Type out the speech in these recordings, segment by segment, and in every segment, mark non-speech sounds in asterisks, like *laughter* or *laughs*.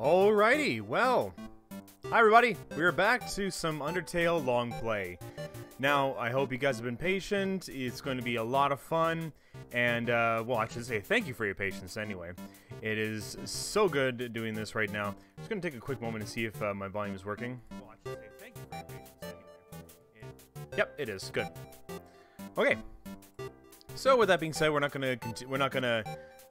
Alrighty, well, hi everybody. We're back to some Undertale long play. Now, I hope you guys have been patient. It's going to be a lot of fun, and uh, well, I should say thank you for your patience anyway. It is so good doing this right now. Just going to take a quick moment to see if uh, my volume is working. Well, I should say thank you for your patience anyway. It- yep, it is good. Okay. So with that being said, we're not gonna we're not gonna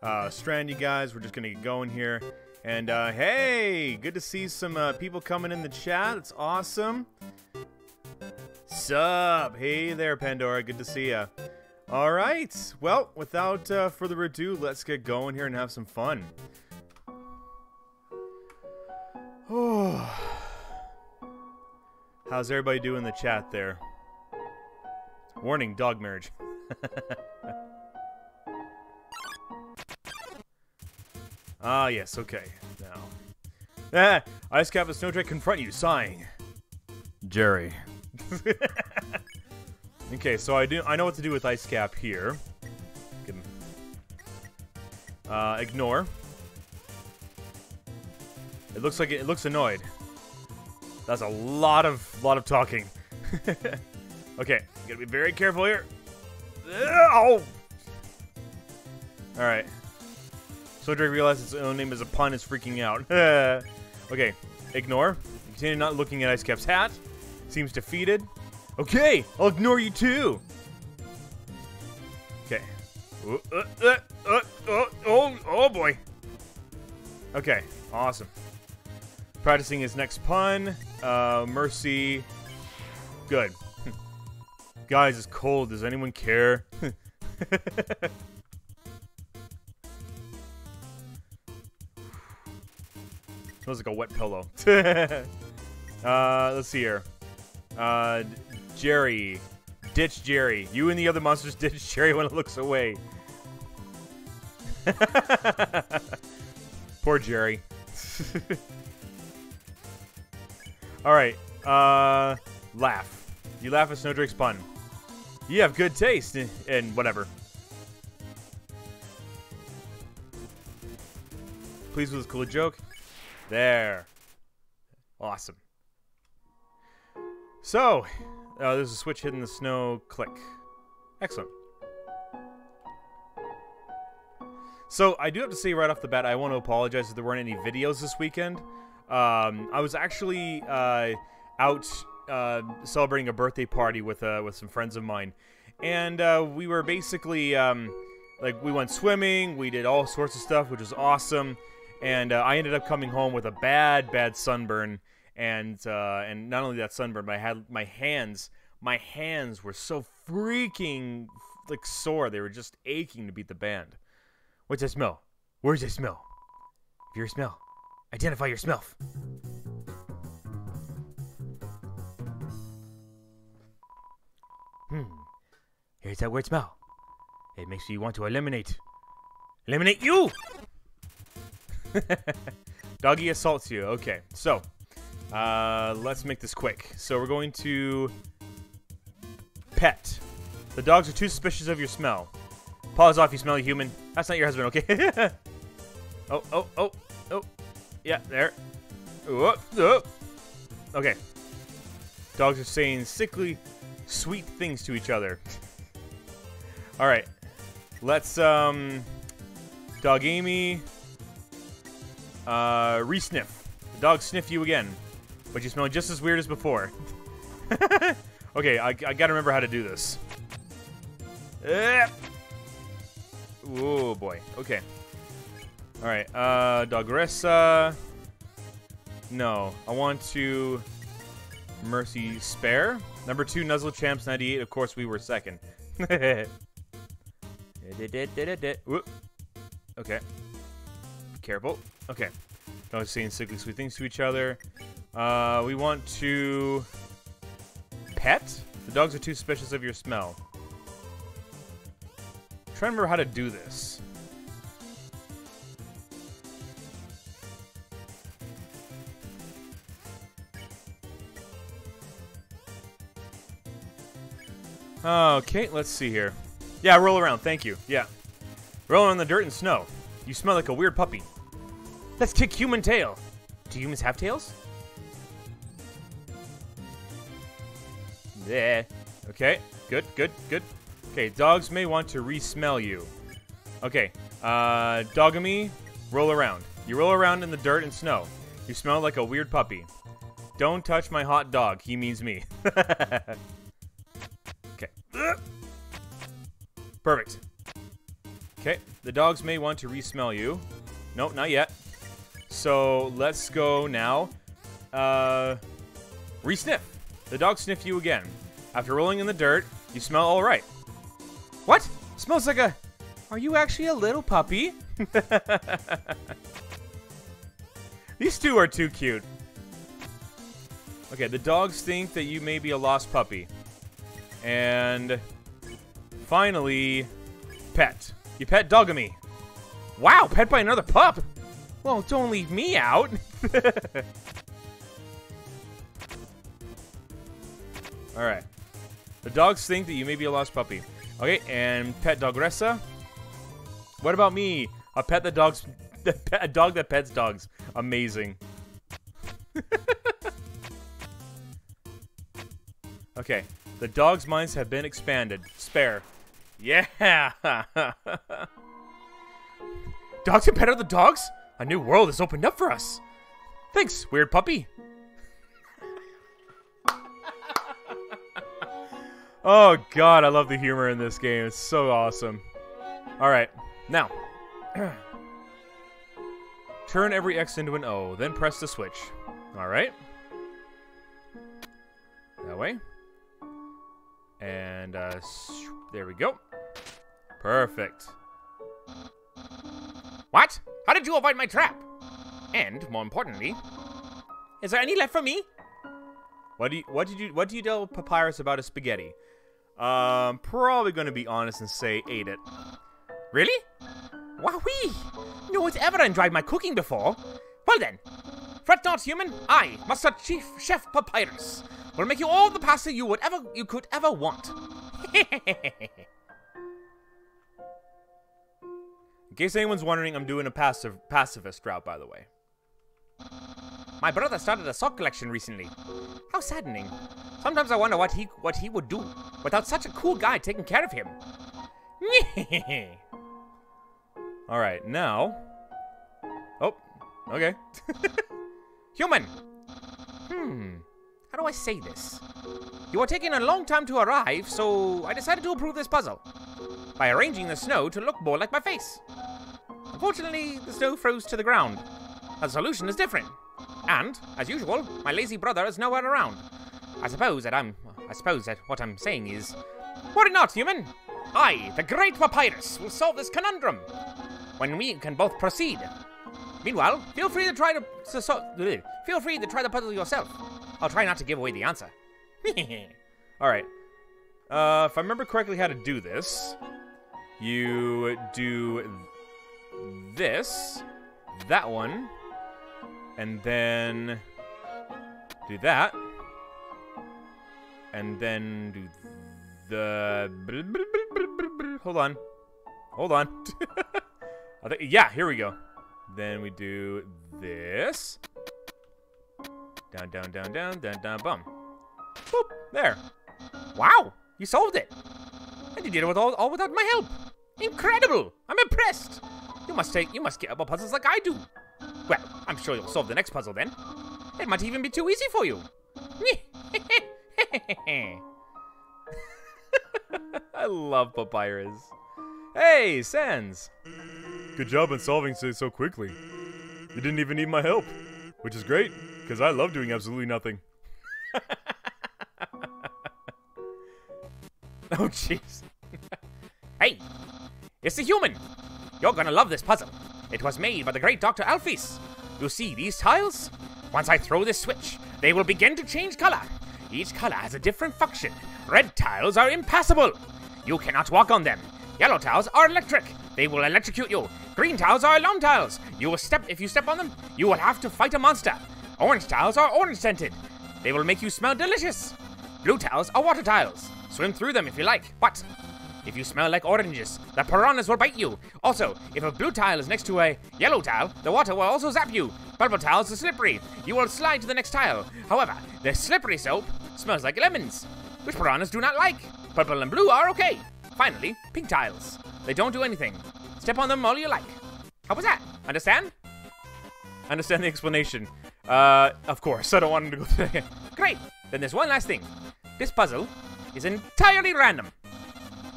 uh, strand you guys. We're just gonna get going here. And uh, hey, good to see some uh, people coming in the chat. It's awesome. Sup? Hey there, Pandora. Good to see ya. All right. Well, without uh, further ado, let's get going here and have some fun. Oh. *sighs* How's everybody doing in the chat there? Warning, dog marriage. *laughs* ah, yes, okay. Now. Ah, Icecap and Snowdrake confront you, sighing. Jerry. *laughs* okay, so I do I know what to do with Icecap here. Uh, ignore. It looks like it, it looks annoyed. That's a lot of lot of talking. *laughs* okay, gotta be very careful here. Oh! Alright. So Drake realizes its own name is a pun is freaking out. *laughs* okay, ignore. Continue not looking at Icecap's hat. Seems defeated. Okay, I'll ignore you too. Okay. Uh, uh, uh, uh, oh, oh boy. Okay, awesome. Practicing his next pun. Uh, mercy. Good. *laughs* Guys, it's cold. Does anyone care? *laughs* Smells like a wet pillow. *laughs* uh, let's see here. Uh, Jerry. Ditch Jerry. You and the other monsters *laughs* ditch Jerry when it looks away. *laughs* Poor Jerry. Alright. Uh, laugh. You laugh at Snowdrake's pun. You have good taste, and- whatever. Pleased with this cool joke? There. Awesome. So, uh, there's a switch hidden in the snow. Click. Excellent. So, I do have to say right off the bat, I want to apologize that there weren't any videos this weekend. Um, I was actually uh, out uh, celebrating a birthday party with uh, with some friends of mine, and uh, we were basically um, like we went swimming, we did all sorts of stuff, which was awesome, and uh, I ended up coming home with a bad, bad sunburn, and uh, and not only that sunburn, but I had my hands, my hands were so freaking like sore, they were just aching to beat the band. What's that smell? Where's that smell? If your smell, identify your smell. Hmm. Here's that weird smell. It makes you want to eliminate. Eliminate you! *laughs* Doggy assaults you. Okay, so uh, let's make this quick. So we're going to pet. The dogs are too suspicious of your smell. Paws off, you smelly human. That's not your husband, okay? *laughs* oh, oh, oh, oh. Yeah, there. Oh, oh. Okay. Dogs are saying sickly, sweet things to each other. *laughs* All right. Let's um, Dogamy. Uh, re-sniff. The dog sniff you again, but you smell just as weird as before. *laughs* okay, I, I gotta remember how to do this. Oh boy. Okay. All right. Uh, Dogressa. No, I want to Mercy Spare. Number two, Nuzzle Champs 98. Of course, we were second. *laughs* *laughs* Okay. Careful. Okay. Dogs saying sickly sweet things to each other. Uh, we want to pet. The dogs are too suspicious of your smell. trying to remember how to do this. Okay, let's see here. Yeah, roll around. Thank you. Yeah. Rolling on the dirt and snow. You smell like a weird puppy. Let's kick human tail. Do humans have tails? Yeah. Okay, good, good, good. Okay, dogs may want to re-smell you. Okay, uh, Dogamy, roll around. You roll around in the dirt and snow. You smell like a weird puppy. Don't touch my hot dog. He means me. *laughs* okay. Perfect. Okay, the dogs may want to re-smell you. Nope, not yet. So let's go now. Uh, re-sniff. The dog sniffed you again. After rolling in the dirt, you smell all right. What? Smells like a... Are you actually a little puppy? *laughs* These two are too cute. Okay, the dogs think that you may be a lost puppy. And finally, pet. You pet Dogamy. Wow, pet by another pup. Well, don't leave me out. *laughs* All right. The dogs think that you may be a lost puppy. Okay, and pet Dogressa. What about me? A pet that dogs, *laughs* a dog that pets dogs. Amazing. *laughs* okay, the dog's minds have been expanded. Spare. Yeah. dogs can pet other dogs? A new world has opened up for us. Thanks, weird puppy. *laughs* oh god, I love the humor in this game. It's so awesome. Alright, now. *clears throat* Turn every X into an O, then press the switch. Alright. That way. And, uh, there we go. Perfect. What? How did you avoid my trap? And, more importantly, is there any left for me? What do you, what did you, what do you tell Papyrus about a spaghetti? Um, probably gonna be honest and say ate it. Really? Wowee! No one's ever enjoyed my cooking before. Well then, fret not, human. I, Master Chief Chef Papyrus, will make you all the pasta you would ever, you could ever want. *laughs* In case anyone's wondering, I'm doing a passive pacifist route, by the way. My brother started a sock collection recently. How saddening. Sometimes I wonder what he what he would do without such a cool guy taking care of him. *laughs* All right, now. Oh, okay. *laughs* Human. Hmm. How do I say this? You are taking a long time to arrive, so I decided to approve this puzzle by arranging the snow to look more like my face. Unfortunately, the snow froze to the ground. The solution is different. And, as usual, my lazy brother is nowhere around. I suppose that I'm... I suppose that what I'm saying is... Worry not, human! I, the great Papyrus, will solve this conundrum when we can both proceed. Meanwhile, feel free to try to... So, so, feel free to try the puzzle yourself. I'll try not to give away the answer. *laughs* Alright. Uh, if I remember correctly how to do this, you do this, that one, and then do that, and then do the... Hold on. Hold on. *laughs* I think, yeah, here we go. Then we do this. Down, down, down, down, down, down, bum. Boop, there. Wow, you solved it. And you did it with all, all without my help. Incredible! I'm impressed. You must take, you must get up on puzzles like I do. Well, I'm sure you'll solve the next puzzle then. It might even be too easy for you. *laughs* I love papyrus. Hey, Sans. Good job on solving so, so quickly. You didn't even need my help, which is great, because I love doing absolutely nothing. *laughs* oh, jeez. *laughs* hey, it's a human. You're gonna love this puzzle. It was made by the great Dr. Alphys. You see these tiles? Once I throw this switch, they will begin to change color. Each color has a different function. Red tiles are impassable. You cannot walk on them. Yellow tiles are electric. They will electrocute you. Green tiles are alarm tiles. You will step if you step on them, you will have to fight a monster. Orange tiles are orange scented. They will make you smell delicious. Blue tiles are water tiles. Swim through them if you like, but If you smell like oranges, the piranhas will bite you. Also, if a blue tile is next to a yellow tile, the water will also zap you. Purple tiles are slippery. You will slide to the next tile. However, the slippery soap smells like lemons, which piranhas do not like. Purple and blue are okay. Finally, pink tiles. They don't do anything. Step on them all you like. How was that? Understand? Understand the explanation. Uh, of course. *laughs* I don't want him to go through it. Great. Then there's one last thing. This puzzle is entirely random.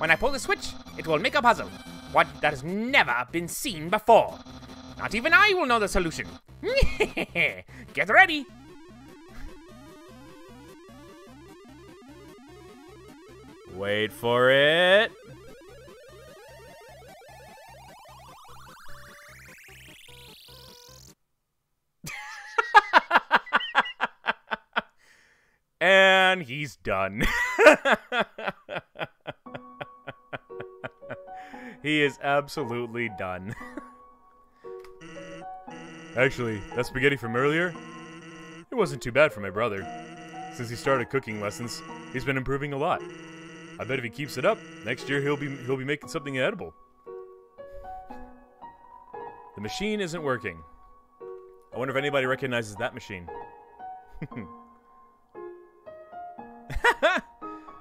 When I pull the switch, it will make a puzzle. What that has never been seen before. Not even I will know the solution. *laughs* Get ready. Wait for it. *laughs* and he's done. *laughs* he is absolutely done. *laughs* Actually, that spaghetti from earlier, it wasn't too bad for my brother. Since he started cooking lessons, he's been improving a lot. I bet if he keeps it up, next year he'll be he'll be making something edible. The machine isn't working. I wonder if anybody recognizes that machine. *laughs*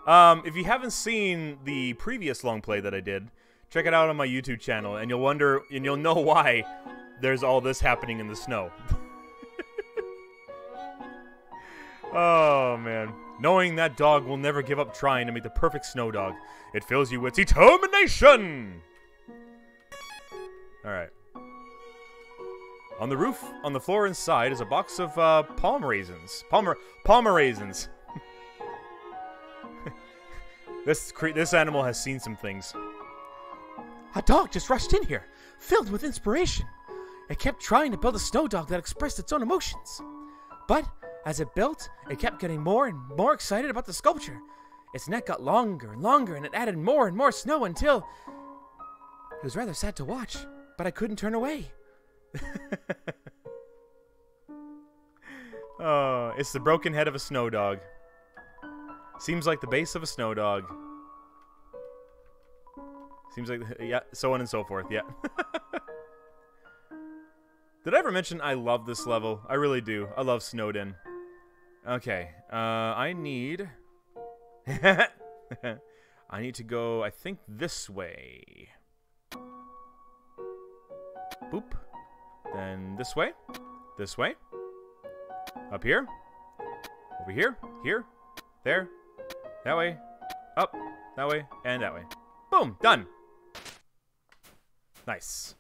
um, if you haven't seen the previous long play that I did, check it out on my YouTube channel, and you'll wonder and you'll know why there's all this happening in the snow. *laughs* oh man. Knowing that dog will never give up trying to make the perfect snow dog, it fills you with determination! Alright. On the roof, on the floor inside, is a box of uh, palm raisins. Palmer, palmer raisins. *laughs* this this animal has seen some things. A dog just rushed in here, filled with inspiration. It kept trying to build a snow dog that expressed its own emotions. But as it built, it kept getting more and more excited about the sculpture. Its neck got longer and longer, and it added more and more snow until. It was rather sad to watch, but I couldn't turn away. *laughs* oh, it's the broken head of a snow dog. Seems like the base of a snow dog. Seems like, *laughs* yeah, so on and so forth, yeah. *laughs* Did I ever mention I love this level? I really do. I love Snowdin. Okay, uh, I need... *laughs* I need to go, I think, this way. Boop. Then this way. This way. Up here. Over here. Here. There. That way. Up. That way. And that way. Boom. Done. Nice.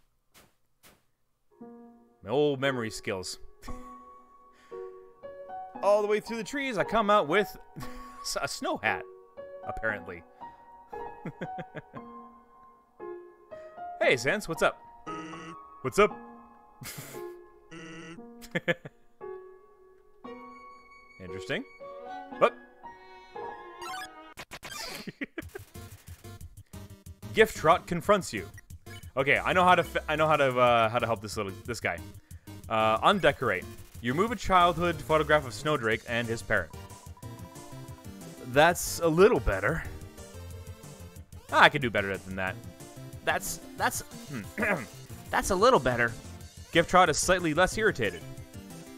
My old memory skills. *laughs* All the way through the trees, I come out with *laughs* a snow hat, apparently. *laughs* hey, Sans, what's up? What's up? Interesting. What? Gyftrot confronts you. Okay, I know how to I know how to uh, how to help this little this guy. Uh, undecorate. You remove a childhood photograph of Snowdrake and his parent. That's a little better. Ah, I could do better than that. That's that's hmm. *clears throat* that's a little better. Gyftrot is slightly less irritated.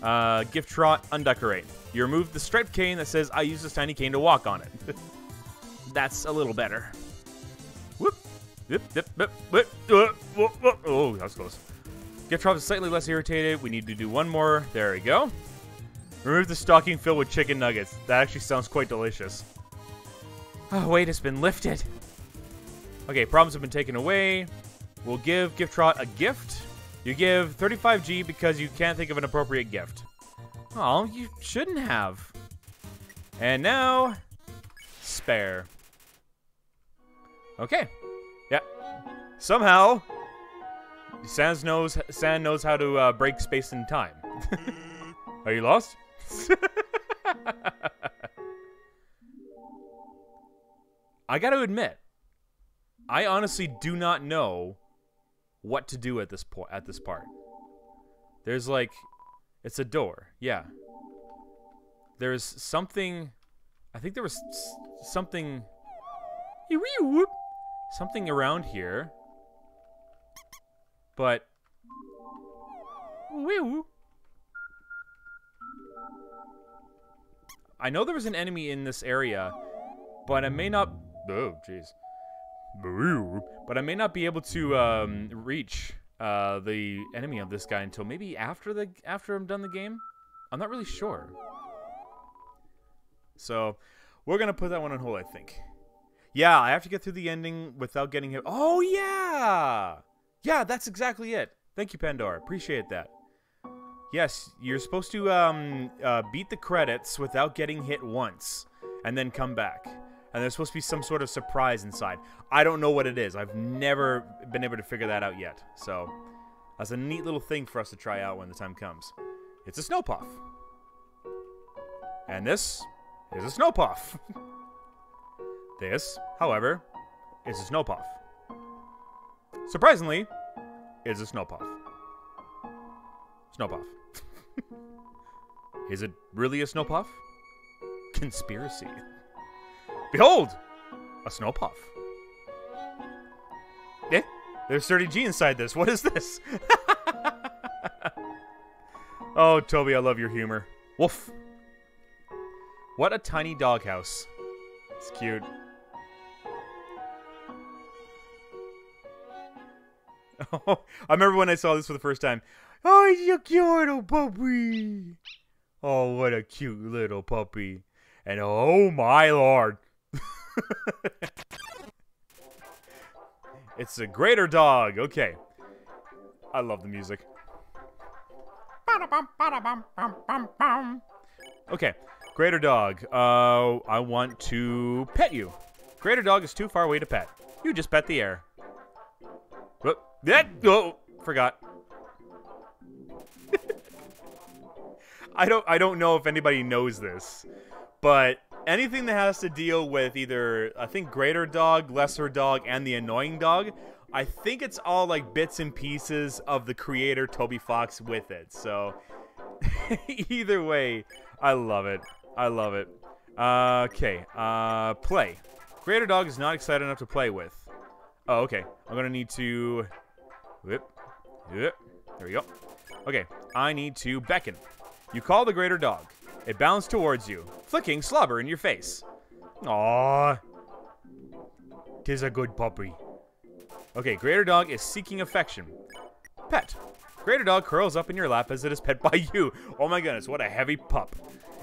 Uh, Gyftrot undecorate. You remove the striped cane that says I use this tiny cane to walk on it. *laughs* that's a little better. Oh, that was close. Gyftrot is slightly less irritated. We need to do one more. There we go. Remove the stocking filled with chicken nuggets. That actually sounds quite delicious. Oh, weight has been lifted. Okay, problems have been taken away. We'll give Gyftrot a gift. You give 35G because you can't think of an appropriate gift. Oh, you shouldn't have. And now, spare. Okay. Somehow, Sans knows San knows how to uh, break space and time. *laughs* Are you lost? *laughs* I got to admit, I honestly do not know what to do at this point at this part. There's like it's a door. Yeah. There's something I think there was something something around here. But Woo. I know there was an enemy in this area, but I may not. Oh, jeez. But I may not be able to um, reach uh, the enemy of this guy until maybe after the after I'm done the game. I'm not really sure. So we're gonna put that one on hold, I think. Yeah, I have to get through the ending without getting hit. Oh yeah, yeah, that's exactly it. Thank you, Pandora. Appreciate that. Yes, you're supposed to um, uh, beat the credits without getting hit once, and then come back. And there's supposed to be some sort of surprise inside. I don't know what it is. I've never been able to figure that out yet. So that's a neat little thing for us to try out when the time comes. It's a snow puff. And this is a snow puff. *laughs* this, however, is a snow puff. Surprisingly, is a snow puff. Snow puff. *laughs* Is it really a snow puff? Conspiracy. Behold! A snow puff. Eh? There's 30G inside this. What is this? *laughs* oh, Toby, I love your humor. Woof. What a tiny doghouse. It's cute. *laughs* I remember when I saw this for the first time. Oh, he's a cute little puppy. Oh, what a cute little puppy. And oh my lord. *laughs* it's a greater dog. Okay. I love the music. Okay. Greater dog. Uh, I want to pet you. Greater dog is too far away to pet. You just pet the air. That, oh, forgot. *laughs* I don't I don't know if anybody knows this, but anything that has to deal with either I think greater dog, lesser dog, and the annoying dog, I think it's all like bits and pieces of the creator Toby Fox with it. So *laughs* either way, I love it. I love it. Uh, okay. Uh, play. Greater dog is not excited enough to play with. Oh, okay. I'm gonna need to. Whip. Whip. There we go. Okay. I need to beckon. You call the greater dog. It bounds towards you, flicking slobber in your face. Aww. Tis a good puppy. Okay, greater dog is seeking affection. Pet. Greater dog curls up in your lap as it is pet by *laughs* you. Oh my goodness, what a heavy pup.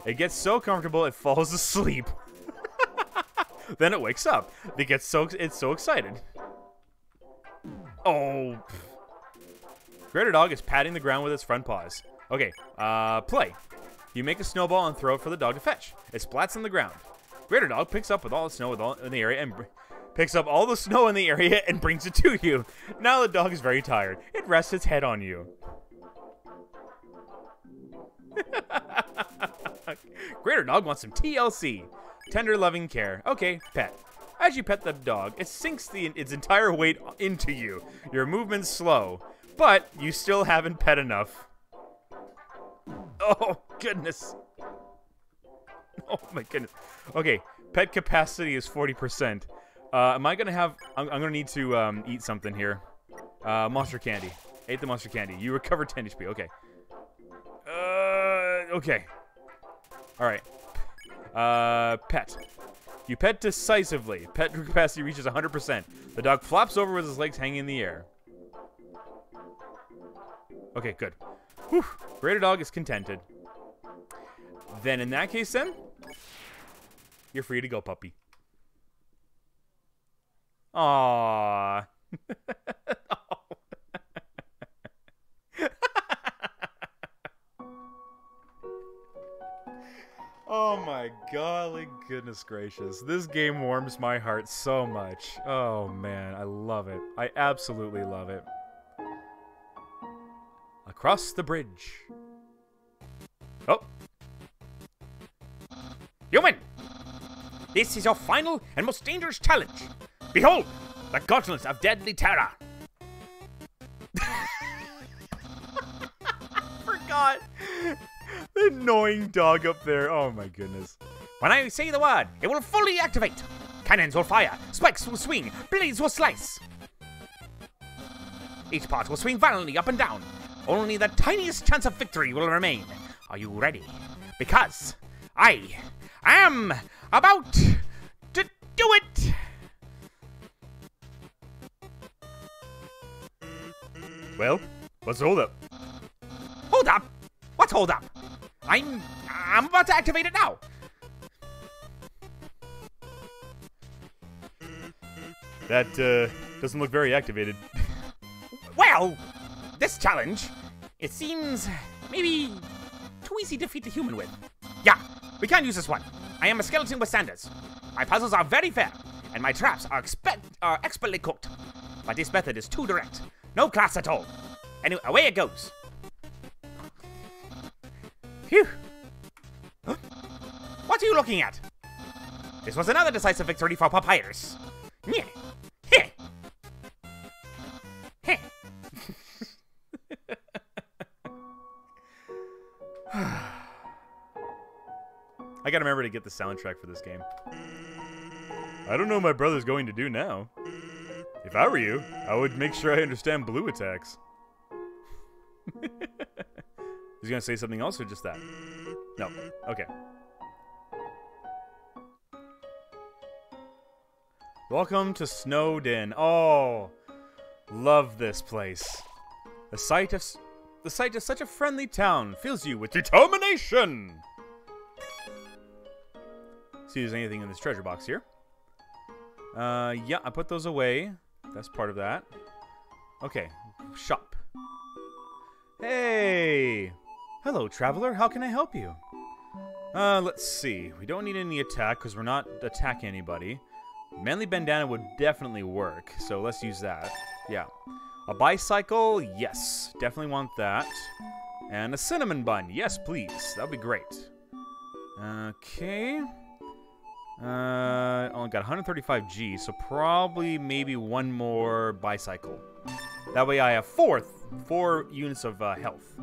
It gets so comfortable it falls *laughs* asleep. *laughs* then it wakes up. It gets so it's so excited. Oh. Greater dog is patting the ground with its front paws. Okay, uh, play. You make a snowball and throw it for the dog to fetch. It splats on the ground. Greater dog picks up with all the snow all in the area and picks up all the snow in the area and brings it to you. Now the dog is very tired. It rests its head on you. *laughs* Greater dog wants some TLC. Tender loving care. Okay, pet. As you pet the dog, it sinks the, its entire weight into you. Your movement's slow, but you still haven't pet enough. Oh, goodness. Oh, my goodness. Okay, pet capacity is 40%. Uh, am I going to have... I'm, I'm going to need to um, eat something here. Uh, monster candy. Ate the monster candy. You recover 10 HP. Okay. Uh, okay. All right. Uh, pet. You pet decisively. Pet capacity reaches 100%. The dog flops over with his legs hanging in the air. Okay, good. Whew. Greater dog is contented. Then in that case, then, you're free to go, puppy. Aww. *laughs* oh my golly goodness gracious. This game warms my heart so much. Oh man, I love it. I absolutely love it. Across the bridge. Oh. Human! This is your final and most dangerous challenge. Behold, the gauntlets of deadly terror. *laughs* Forgot. The annoying dog up there. Oh my goodness. When I say the word, it will fully activate. Cannons will fire, spikes will swing, blades will slice. Each part will swing violently up and down. Only the tiniest chance of victory will remain. Are you ready? Because I am about to do it! Well, what's hold up? Hold up! What's hold up? I'm I'm about to activate it now. That uh, doesn't look very activated. Well, this challenge, it seems maybe too easy to defeat a human with. Yeah, we can't use this one. I am a skeleton with Sanders. My puzzles are very fair, and my traps are, expect, are expertly cooked. But this method is too direct. No class at all. Anyway, away it goes. Phew. Huh? What are you looking at? This was another decisive victory for Papyrus. I gotta remember to get the soundtrack for this game. I don't know what my brother's going to do now. If I were you, I would make sure I understand blue attacks. *laughs* He's gonna say something else or just that? No. Okay. Welcome to Snowdin. Oh, love this place. The sight of the sight of such a friendly town fills you with determination. See if there's anything in this treasure box here. Uh, yeah, I put those away. That's part of that. Okay, shop. Hey! Hello, traveler. How can I help you? Uh, let's see. We don't need any attack because we're not attacking anybody. Manly bandana would definitely work, so let's use that. Yeah. A bicycle? Yes. Definitely want that. And a cinnamon bun? Yes, please. That'd be great. Okay. Uh, only got 135G, so probably maybe one more bicycle. That way I have four, four units of uh, health.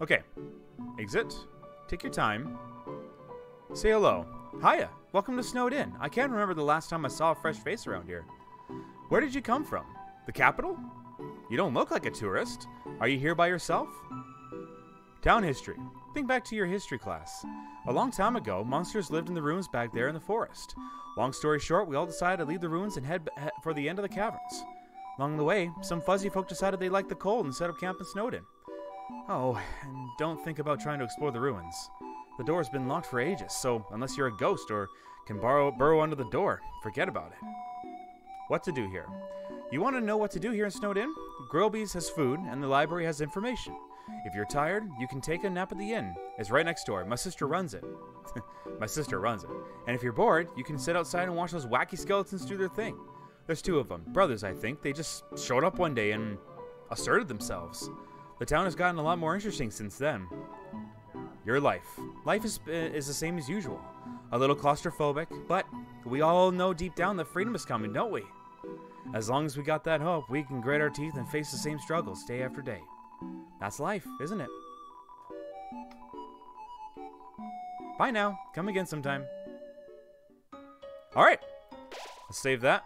Okay. Exit. Take your time. Say hello. Hiya. Welcome to Snowdin. I can't remember the last time I saw a fresh face around here. Where did you come from? The capital? You don't look like a tourist. Are you here by yourself? Town history. Think back to your history class. A long time ago, monsters lived in the ruins back there in the forest. Long story short, we all decided to leave the ruins and head for the end of the caverns. Along the way, some fuzzy folk decided they liked the cold and set up camp in Snowdin. Oh, and don't think about trying to explore the ruins. The door's been locked for ages, so unless you're a ghost or can borrow, burrow under the door, forget about it. What to do here? You want to know what to do here in Snowdin? Grillby's has food, and the library has information. If you're tired, you can take a nap at the inn. It's right next door. My sister runs it. *laughs* My sister runs it. And if you're bored, you can sit outside and watch those wacky skeletons do their thing. There's two of them, brothers, I think. They just showed up one day and asserted themselves. The town has gotten a lot more interesting since then. Your life. Life is, uh, is the same as usual. A little claustrophobic, but we all know deep down that freedom is coming, don't we? As long as we got that hope, we can grit our teeth and face the same struggles day after day. That's life, isn't it? Bye now. Come again sometime. Alright. Let's save that.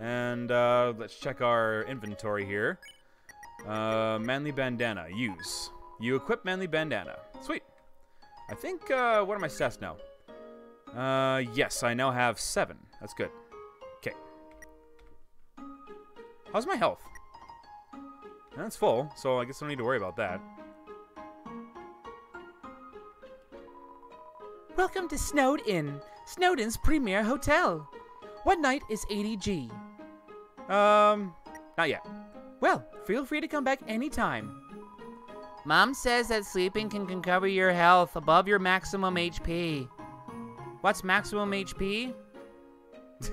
And uh, let's check our inventory here. Uh, manly bandana. Use. You equip manly bandana. Sweet. I think, uh, what are my stats now? Uh, yes, I now have seven. That's good. Okay. How's my health? That's full, so I guess I don't need to worry about that. Welcome to Snowed Inn, Snowdin's premier hotel. What night is 80G? Um, not yet. Well, feel free to come back anytime. Mom says that sleeping can, can cover your health above your maximum HP. What's maximum HP? *laughs*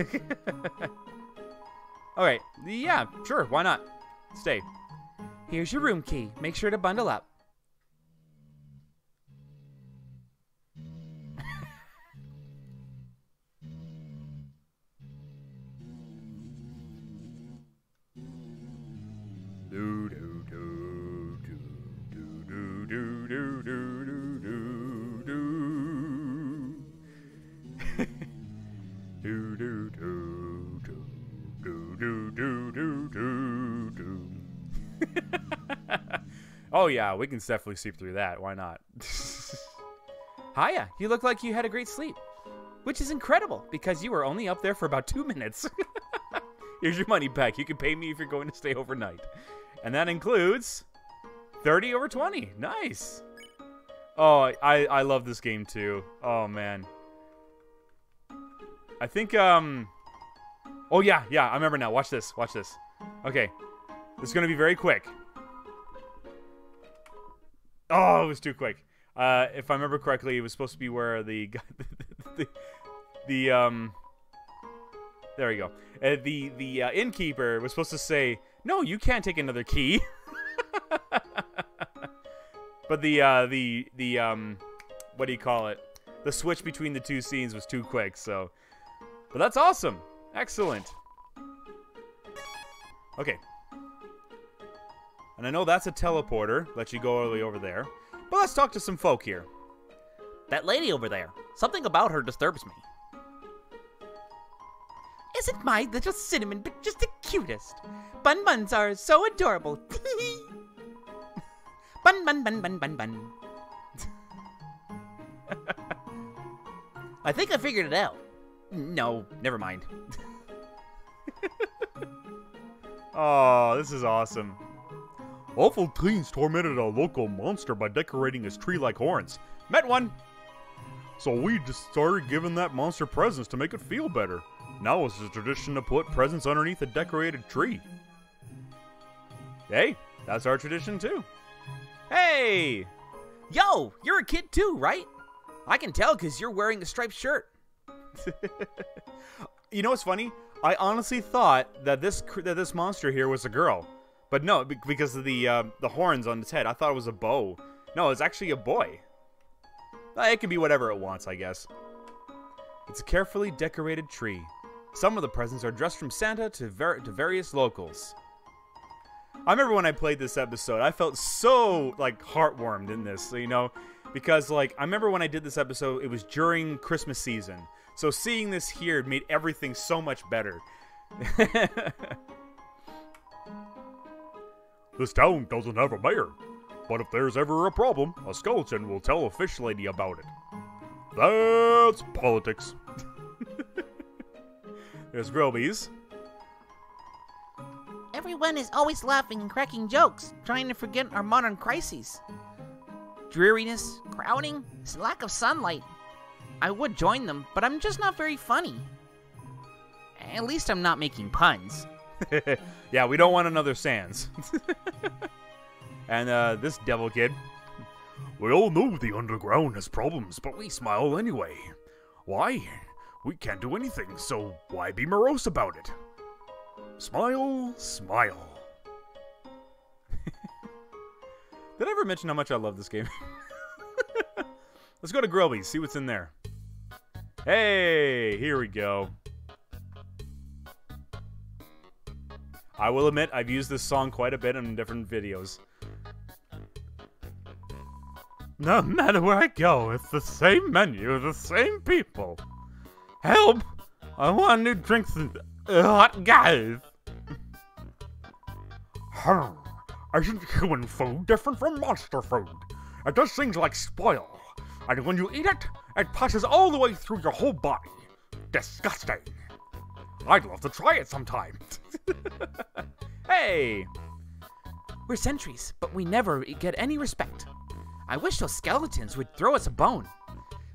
Alright, yeah, sure, why not? Stay. Here's your room key. Make sure to bundle up. Do Oh yeah, we can definitely sleep through that. Why not? *laughs* Hiya, you look like you had a great sleep. Which is incredible, because you were only up there for about two minutes. *laughs* Here's your money back. You can pay me if you're going to stay overnight. And that includes 30 over 20. Nice. Oh, I, I love this game too. Oh, man. I think, um... Oh, yeah, yeah, I remember now. Watch this, watch this. Okay. This is to be very quick. Oh, it was too quick. Uh, if I remember correctly, it was supposed to be where the... *laughs* the, the, um... There we go. Uh, the the uh, innkeeper was supposed to say, "No, you can't take another key." *laughs* but the uh, the the um, what do you call it? The switch between the two scenes was too quick. So, but that's awesome. Excellent. Okay. And I know that's a teleporter. Let you go all the way over there. But let's talk to some folk here. That lady over there, something about her disturbs me. Isn't my little cinnamon but just the cutest? Bun buns are so adorable. *laughs* bun bun bun bun bun bun. *laughs* I think I figured it out. No, never mind. *laughs* oh, this is awesome. Awful teens tormented a local monster by decorating his tree like horns. Met one! So we just started giving that monster presents to make it feel better. Now it's a tradition to put presents underneath a decorated tree. Hey, that's our tradition too. Hey! Yo, you're a kid too, right? I can tell because you're wearing a striped shirt. *laughs* you know what's funny? I honestly thought that this that this monster here was a girl, but no, because of the uh, the horns on its head, I thought it was a bow. No, it's actually a boy. It can be whatever it wants, I guess. It's a carefully decorated tree. Some of the presents are dressed from Santa to, ver- to various locals. I remember when I played this episode, I felt so like heartwarmed in this, you know, because like I remember when I did this episode, it was during Christmas season. So seeing this here made everything so much better. *laughs* this town doesn't have a mayor, but if there's ever a problem, a skeleton will tell a fish lady about it. That's politics. *laughs* There's Grillby's. Everyone is always laughing and cracking jokes, trying to forget our modern crises. Dreariness, crowding, lack of sunlight. I would join them, but I'm just not very funny. At least I'm not making puns. *laughs* yeah, we don't want another Sans. *laughs* and uh, this devil kid. We all know the underground has problems, but we smile anyway. Why? We can't do anything, so why be morose about it? Smile, smile. *laughs* Did I ever mention how much I love this game? Let's go to Grillby's, see what's in there. Hey, here we go. I will admit, I've used this song quite a bit in different videos. No matter where I go, it's the same menu, the same people. Help! I want new drinks and uh, hot guys. Isn't human food different from monster food? It does things like spoil, and when you eat it, it passes all the way through your whole body. Disgusting. I'd love to try it sometime. *laughs* hey! We're sentries, but we never get any respect. I wish those skeletons would throw us a bone.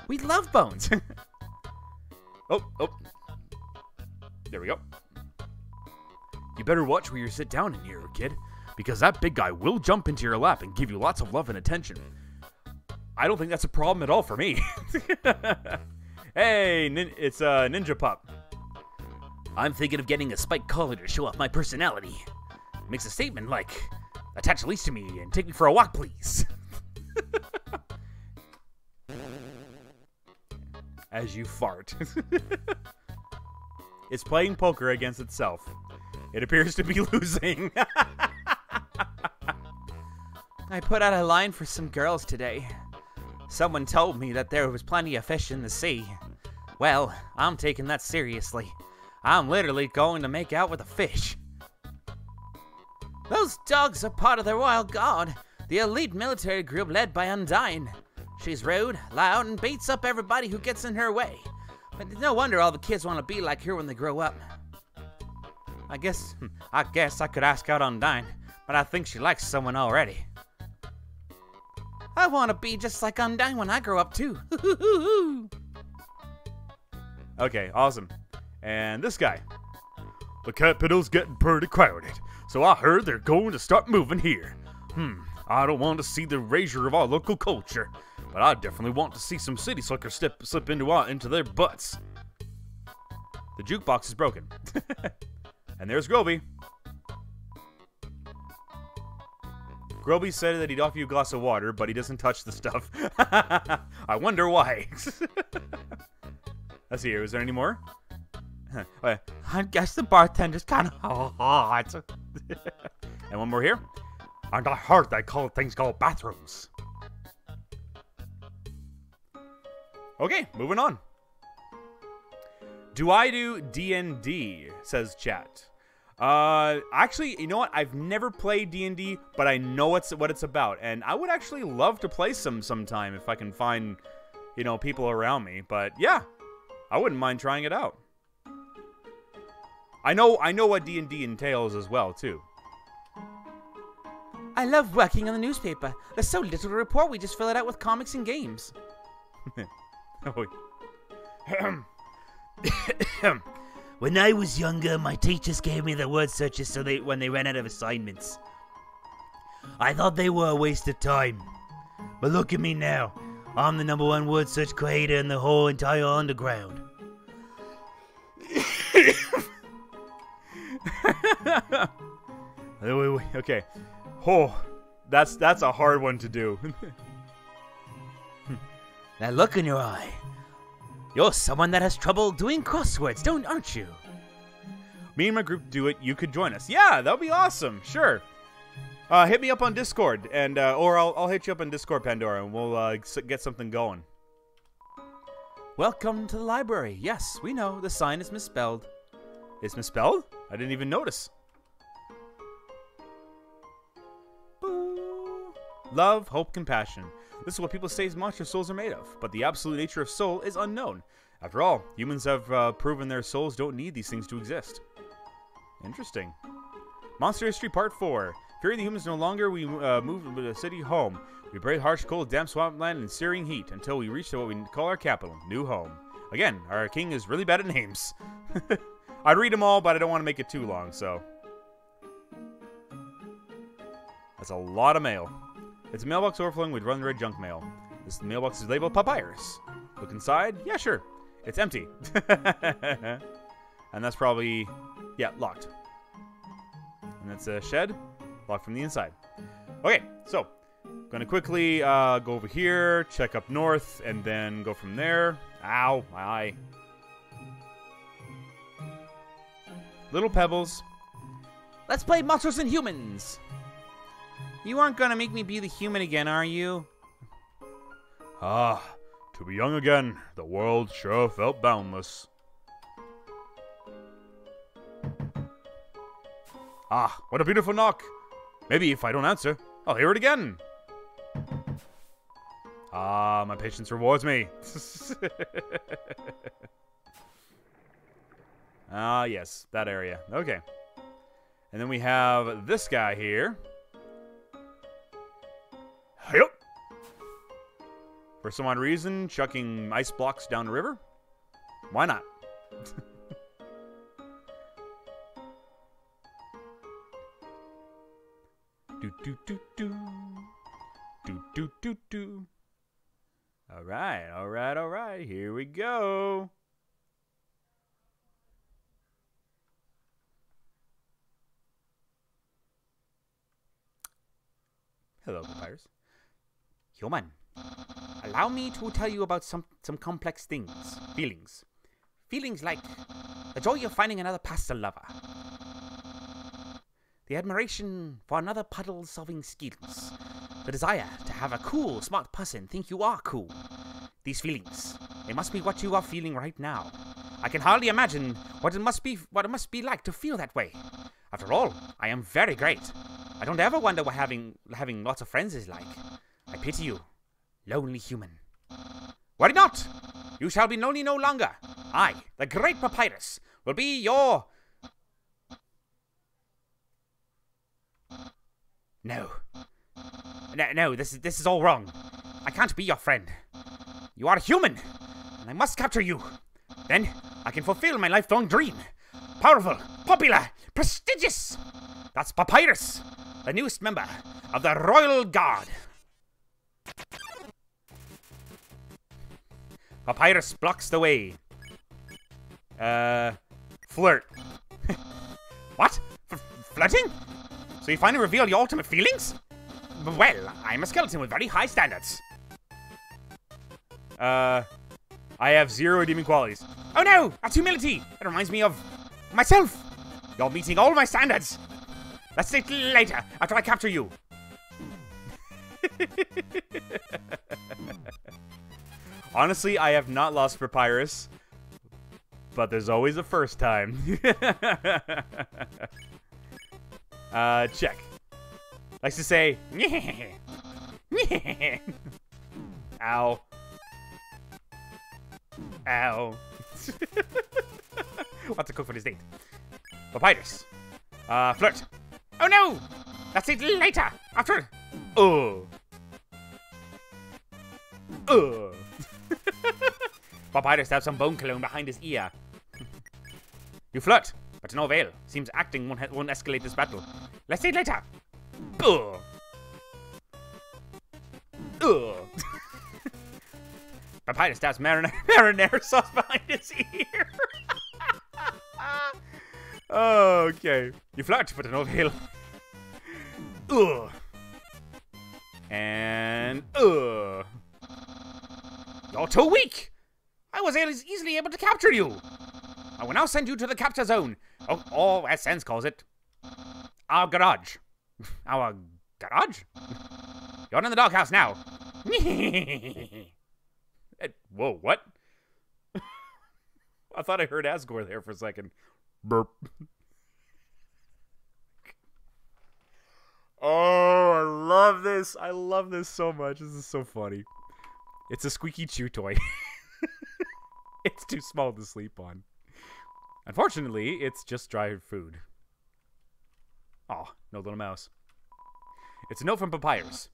We love bones. *laughs* Oh, oh. There we go. You better watch where you sit down in here, kid, because that big guy will jump into your lap and give you lots of love and attention. I don't think that's a problem at all for me. *laughs* hey, nin- it's uh, Ninja Pup. I'm thinking of getting a spike collar to show off my personality. Makes a statement like, attach leash to me and take me for a walk, please. *laughs* as you fart. *laughs* it's playing poker against itself. It appears to be *laughs* losing. I put out a line for some girls today. Someone told me that there was plenty of fish in the sea. Well, I'm taking that seriously. I'm literally going to make out with a fish. Those dogs are part of the royal guard. the elite military group led by Undyne. She's rude, loud, and beats up everybody who gets in her way. But no wonder all the kids want to be like her when they grow up. I guess, *laughs* I guess I could ask out Undyne, but I think she likes someone already. I want to be just like Undyne when I grow up too. *laughs* Okay, awesome. And this guy. The capital's getting pretty crowded, so I heard they're going to start moving here. Hmm, I don't want to see the erasure of our local culture, but I definitely want to see some city slickers slip, slip into, our, into their butts. The jukebox is broken. *laughs* and there's Grillby. Grillby said that he'd offer you a glass of water, but he doesn't touch the stuff. *laughs* I wonder why. *laughs* Let's see here. Is there any more? I guess the bartender's kind of hot. *laughs* and one more here. And I heard they call things called bathrooms. Okay, moving on. Do I do D&D? Says chat. Uh, actually, you know what? I've never played D&D, but I know it's what it's about, and I would actually love to play some sometime if I can find, you know, people around me. But yeah, I wouldn't mind trying it out. I know, I know what D&D entails as well too. I love working on the newspaper. There's so little to report, we just fill it out with comics and games. *laughs* Oh, *coughs* When I was younger, my teachers gave me the word searches so they when they ran out of assignments. I thought they were a waste of time. But look at me now. I'm the number one word search creator in the whole entire underground. *coughs* *laughs* Okay. Oh, that's that's a hard one to do. *laughs* That look in your eye. You're someone that has trouble doing crosswords, don't aren't you? me and my group do it. You could join us. Yeah, that would be awesome. Sure. Uh, hit me up on Discord, and uh, or I'll, I'll hit you up on Discord, Pandora, and we'll uh, get something going. Welcome to the library. Yes, we know the sign is misspelled. It's misspelled? I didn't even notice. Boo. Love, hope, compassion. This is what people say monster souls are made of, but the absolute nature of soul is unknown. After all, humans have uh, proven their souls don't need these things to exist. Interesting. Monster History Part 4. Fearing the humans no longer, we uh, move to the city home. We brave harsh, cold, damp swampland and searing heat until we reach what we call our capital, New Home. Again, our king is really bad at names. *laughs* I'd read them all, but I don't want to make it too long, so. That's a lot of mail. It's a mailbox overflowing with run red junk mail. This mailbox is labeled papyrus. Look inside? Yeah, sure. It's empty. *laughs* and that's probably, yeah, locked. And that's a shed, locked from the inside. Okay, so gonna quickly uh, go over here, check up north, and then go from there. Ow, my eye. Little pebbles. Let's play Monsters and Humans. You aren't gonna make me be the human again, are you? Ah, to be young again, the world sure felt boundless. Ah, what a beautiful knock. Maybe if I don't answer, I'll hear it again. Ah, my patience rewards me. *laughs* ah, yes, that area. Okay. And then we have this guy here. Yep. For some odd reason, chucking ice blocks down the river? Why not? *laughs* do do do do. Do do do do. Alright, alright, alright. Here we go. Hello, papyrus. Human, allow me to tell you about some, some complex things, feelings. Feelings like the joy of finding another pastel lover, the admiration for another puddle solving skills, the desire to have a cool, smart person think you are cool. These feelings, they must be what you are feeling right now. I can hardly imagine what it must be what it must be like to feel that way. After all, I am very great. I don't ever wonder what having having lots of friends is like. I pity you, lonely human. Worry not! You shall be lonely no longer. I, the great Papyrus, will be your. No. No, no, this is this is all wrong. I can't be your friend. You are a human, and I must capture you. Then I can fulfill my lifelong dream. Powerful, popular, prestigious. That's Papyrus, the newest member of the Royal Guard. Papyrus blocks the way. Uh, flirt. *laughs* what? F- flirting? So you finally reveal your ultimate feelings? Well, I'm a skeleton with very high standards. Uh, I have zero redeeming qualities. Oh no! That's humility! It reminds me of myself! You're meeting all my standards! Let's see later, after I capture you. Honestly, I have not lost Papyrus, but there's always a first time. *laughs* uh, check. Likes to say, *laughs* ow. Ow. What to cook for this date? Papyrus. Uh, flirt. Oh no! That's it later, after. Ugh. Ugh. Papyrus stabs some bone cologne behind his ear. you flirt, but to no avail. Seems acting won't, won't escalate this battle. Let's see it later. Uh. Uh. Ugh. *laughs* Ugh. Papyrus stabs marinara, *laughs* marinara sauce behind his ear. *laughs* okay. You flirt, but no avail. Ugh. And ugh. you're too weak. I was easily able to capture you. I will now send you to the capture zone, or, or as Sans calls it, our garage. *laughs* Our garage? *laughs* You're in the doghouse now. *laughs* Eh, Whoa, what? I thought I heard Asgore there for a second. Burp. oh, I love this. I love this so much. This is so funny. It's a squeaky chew toy. *laughs* it's too small to sleep on. Unfortunately, it's just dry food. Oh, no little mouse. It's a note from Papyrus.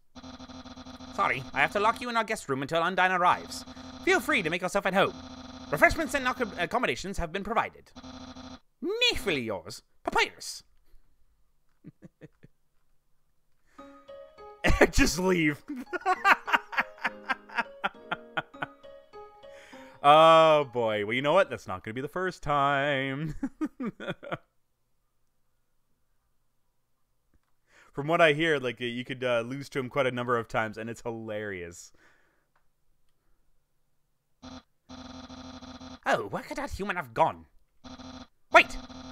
Sorry, I have to lock you in our guest room until Undyne arrives. Feel free to make yourself at home. Refreshments and accommodations have been provided. Neatly yours, Papyrus. *laughs* just leave. *laughs* oh boy. Well, you know what? That's not going to be the first time. *laughs* From what I hear, like you could uh, lose to him quite a number of times, and it's hilarious. Oh, where could that human have gone?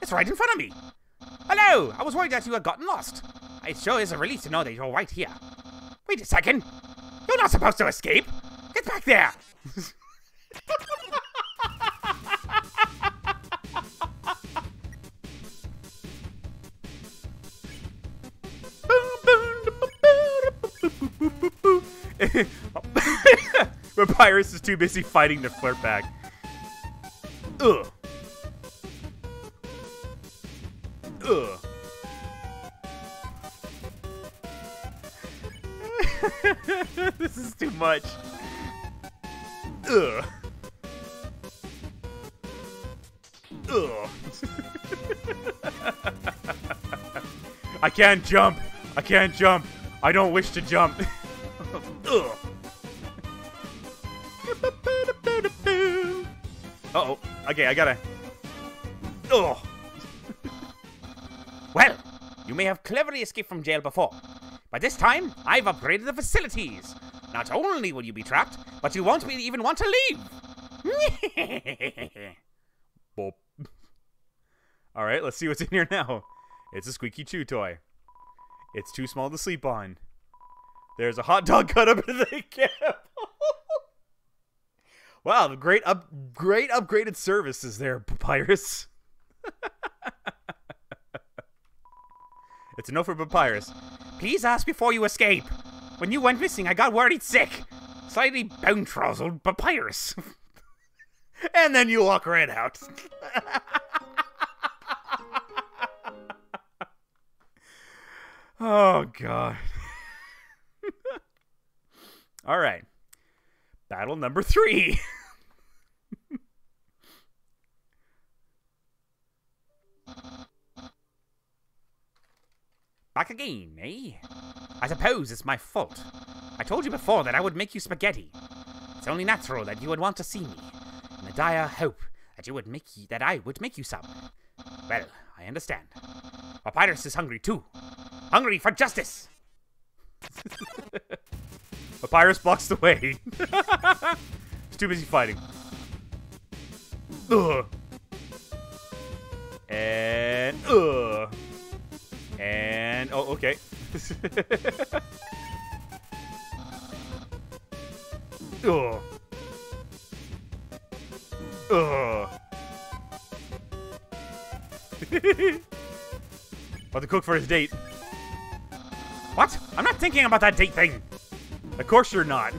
It's right in front of me. Hello, I was worried that you had gotten lost. It sure is a relief to know that you're right here. Wait a second. You're not supposed to escape. Get back there. *laughs* Papyrus is too busy fighting to flirt back. Ugh. Too much. Ugh. Ugh. *laughs* I can't jump. I can't jump. I don't wish to jump. *laughs* Ugh. Uh oh. Okay, I gotta. Ugh. *laughs* Well, you may have cleverly escaped from jail before, but this time I've upgraded the facilities. Not only will you be trapped, but you won't even want to leave. *laughs* All right, let's see what's in here now. It's a squeaky chew toy. It's too small to sleep on. There's a hot dog cut up *laughs* in the cap. *laughs* wow, the great up, great upgraded services there, Papyrus. It's no for Papyrus. Please ask before you escape. When you went missing, I got worried sick. Slightly bone trousled papyrus. *laughs* And then you walk right out. *laughs* oh, God. *laughs* All right. Battle number three. Back again, eh? I suppose it's my fault. I told you before that I would make you spaghetti. It's only natural that you would want to see me, in the dire hope that you would make y- that I would make you some. Well, I understand. Papyrus is hungry too. Hungry for justice. *laughs* Papyrus blocks the way. *laughs* He's too busy fighting. Ugh. And ugh. And oh, okay. Ugh. *laughs* Oh. Oh. Ugh. *laughs* About to cook for his date. What? I'm not thinking about that date thing. Of course you're not.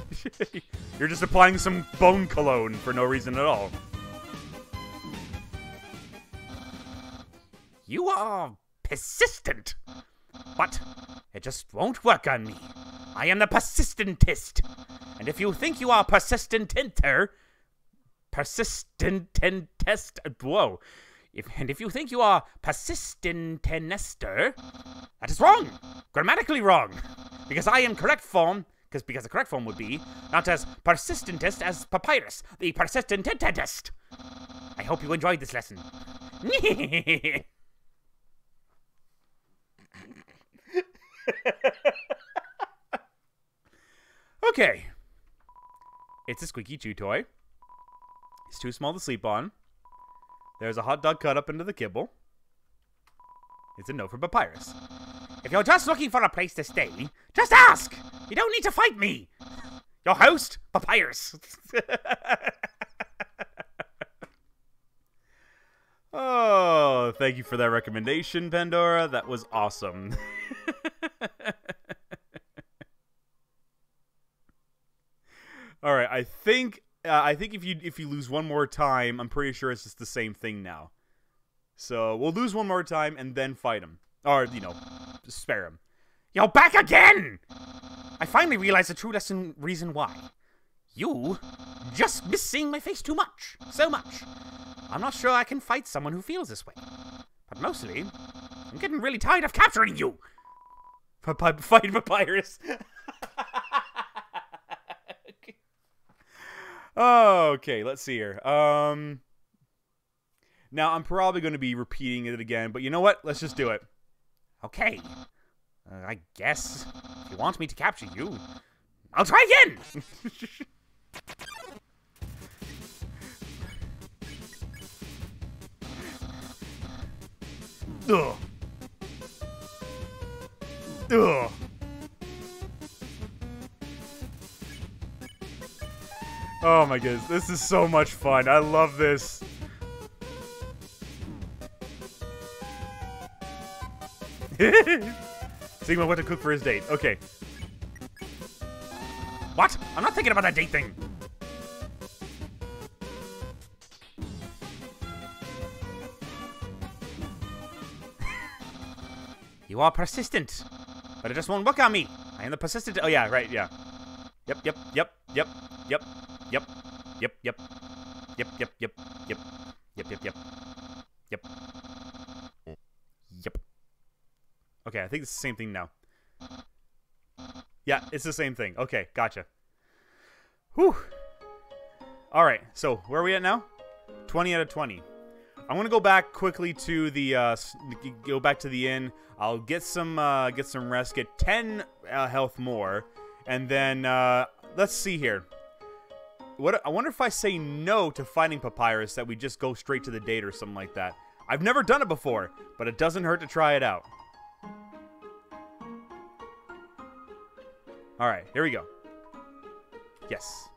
*laughs* you're just applying some bone cologne for no reason at all. You are persistent. But it just won't work on me. I am the persistentist. And if you think you are persistententer, persistentest, whoa. If, and if you think you are persistentester, that is wrong. Grammatically wrong. Because I am correct form, because because the correct form would be not as persistentist as papyrus, the persistentist. I hope you enjoyed this lesson. *laughs* *laughs* Okay. It's a squeaky chew toy. He's too small to sleep on. There's a hot dog cut up into the kibble. It's a no for Papyrus. If you're just looking for a place to stay, just ask. You don't need to fight me. Your host, Papyrus. *laughs* Oh, thank you for that recommendation, Pandora. That was awesome. *laughs* All right, I think uh, I think if you if you lose one more time, I'm pretty sure it's just the same thing now. So we'll lose one more time and then fight him, or you know, spare him. You're back again! I finally realized the true lesson reason why. You just miss seeing my face too much. So much. I'm not sure I can fight someone who feels this way. But mostly, I'm getting really tired of capturing you. *laughs* Fight Papyrus. *laughs* okay, let's see here. Um, now I'm probably going to be repeating it again, but you know what? Let's just do it. Okay. Uh, I guess. If you want me to capture you, I'll try again! *laughs* Ugh. Ugh. Oh my goodness, this is so much fun. I love this. *laughs* Sigma went to cook for his date. Okay. What? I'm not thinking about that date thing. You are persistent, but it just won't work on me. I am the persistent. Oh yeah, right, yeah. Yep, yep, yep, yep, yep, yep, yep, yep, yep, yep, yep, yep, yep, yep, yep, yep, yep. Okay, I think it's the same thing now. Yeah, it's the same thing. Okay, gotcha. Whew. All right, so where are we at now? 20 out of 20. I'm gonna go back quickly to the uh, go back to the inn. I'll get some uh, get some rest, get 10 uh, health more, and then uh, let's see here. What I wonder if I say no to fighting Papyrus, that we just go straight to the date or something like that. I've never done it before, but it doesn't hurt to try it out. All right, here we go. Yes.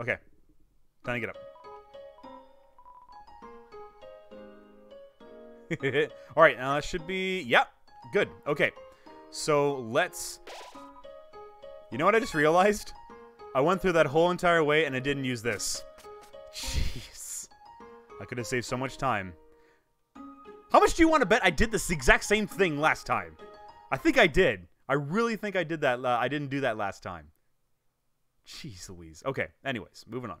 Okay. Time to get up. *laughs* All right, now that should be... Yep, good. Okay, so let's... You know what I just realized? I went through that whole entire way and I didn't use this. Jeez. I could have saved so much time. How much do you want to bet I did this exact same thing last time? I think I did. I really think I did that. Uh, I didn't do that last time. Jeez Louise. Okay, anyways, moving on.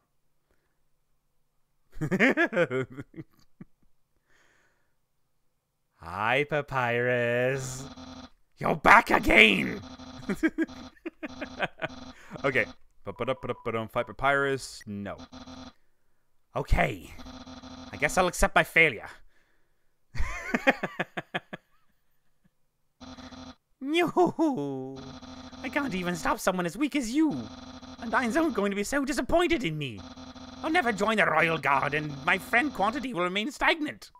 Hi, Papyrus. You're back again! *laughs* okay. Fight Papyrus. No. Okay. I guess I'll accept my failure. *laughs* No, I can't even stop someone as weak as you. And I'm so going to be so disappointed in me. I'll never join the Royal Guard, and my friend quantity will remain stagnant.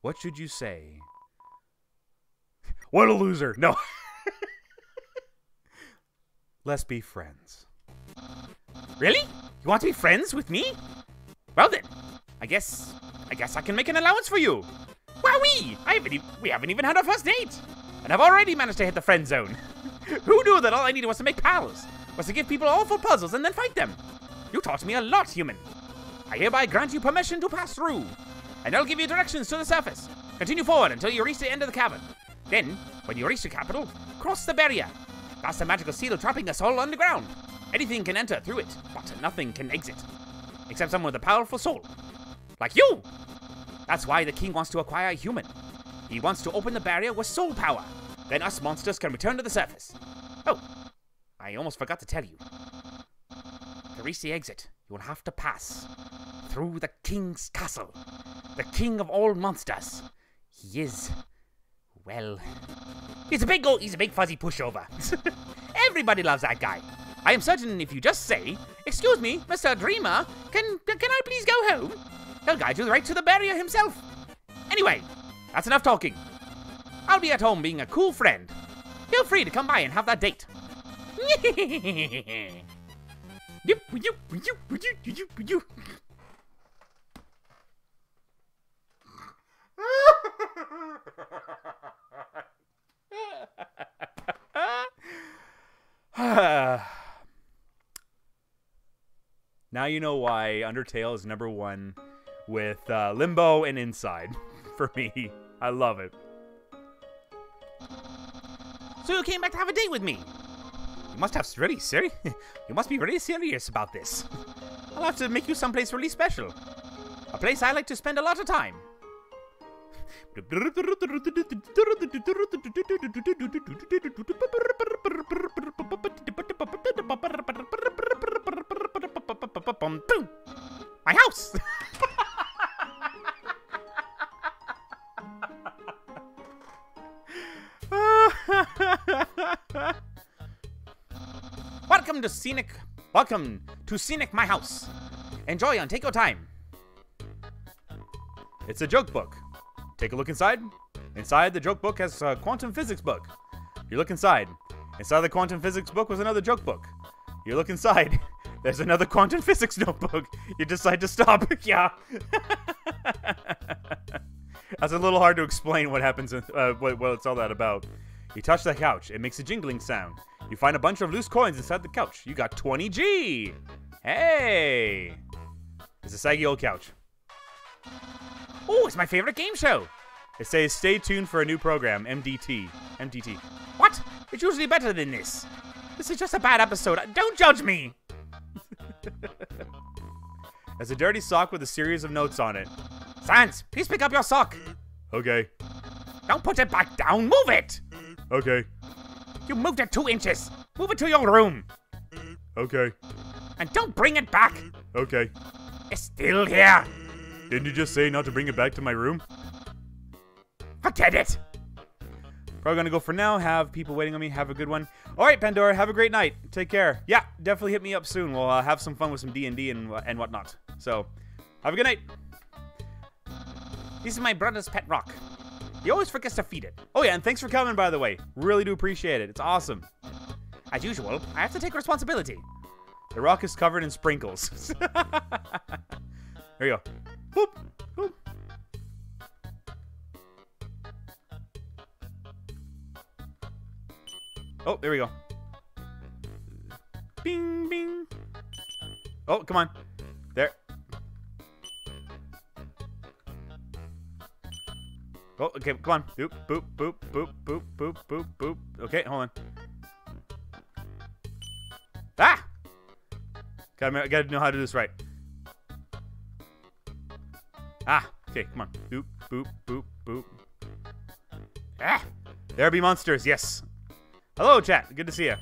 What should you say? *laughs* What a loser. No. *laughs* Let's be friends. Really? You want to be friends with me? Well then, I guess I guess I can make an allowance for you. Wowee! I haven't e- we haven't even had our first date, and I've already managed to hit the friend zone. *laughs* Who knew that all I needed was to make pals, was to give people awful puzzles and then fight them? You taught me a lot, human. I hereby grant you permission to pass through, and I'll give you directions to the surface. Continue forward until you reach the end of the cavern. Then, when you reach the capital, cross the barrier. That's the magical seal trapping us all underground. Anything can enter through it, but nothing can exit. Except someone with a powerful soul. Like you! That's why the king wants to acquire a human. He wants to open the barrier with soul power. Then us monsters can return to the surface. Oh, I almost forgot to tell you. To reach the exit, you will have to pass through the king's castle. The king of all monsters. He is, well, he's a big, oh, he's a big fuzzy pushover. *laughs* Everybody loves that guy. I am certain if you just say, "Excuse me, Mr. Dreemurr, can can I please go home?" He'll guide you right to the barrier himself. Anyway, that's enough talking. I'll be at home being a cool friend. Feel free to come by and have that date. *laughs* now you know why Undertale is number one with uh, Limbo and Inside *laughs* for me. I love it. So you came back to have a date with me? You must have really serious. *laughs* you must be really serious about this. I'll have to make you someplace really special. A place I like to spend a lot of time. *laughs* My house. *laughs* to scenic. Welcome to scenic my house. Enjoy and take your time. It's a joke book. Take a look inside. Inside, the joke book has a quantum physics book. You look inside. Inside the quantum physics book was another joke book. You look inside. *laughs* There's another quantum physics *laughs* notebook. You decide to stop. *laughs* yeah. That's a little hard to explain what happens, in, uh, what, what it's all that about. You touch the couch. It makes a jingling sound. You find a bunch of loose coins inside the couch. You got 20G. Hey. It's a saggy old couch. Oh, it's my favorite game show. It says, stay tuned for a new program, MTT. MTT. What? It's usually better than this. This is just a bad episode. Don't judge me. *laughs* There's a dirty sock with a series of notes on it. Sans, please pick up your sock. Okay. Don't put it back down. Move it. Okay. You moved it two inches. Move it to your room. Okay. And don't bring it back. Okay. It's still here. Didn't you just say not to bring it back to my room? I Forget it. Probably gonna go for now. Have people waiting on me. Have a good one. All right, Pandora. Have a great night. Take care. Yeah, definitely hit me up soon. We'll uh, have some fun with some D and D and and whatnot. So, have a good night. This is my brother's pet rock. He always forgets to feed it. Oh yeah, and thanks for coming, by the way. Really do appreciate it. It's awesome. As usual, I have to take responsibility. The rock is covered in sprinkles. *laughs* there you go. Oh, there we go. Bing, bing. Oh, come on. Oh, okay, come on. Boop, boop, boop, boop, boop, boop, boop, boop. Okay, hold on. Ah! Gotta, gotta know how to do this right. Ah, okay, come on. Boop, boop, boop, boop. Ah! There be monsters, yes. Hello, chat. Good to see you.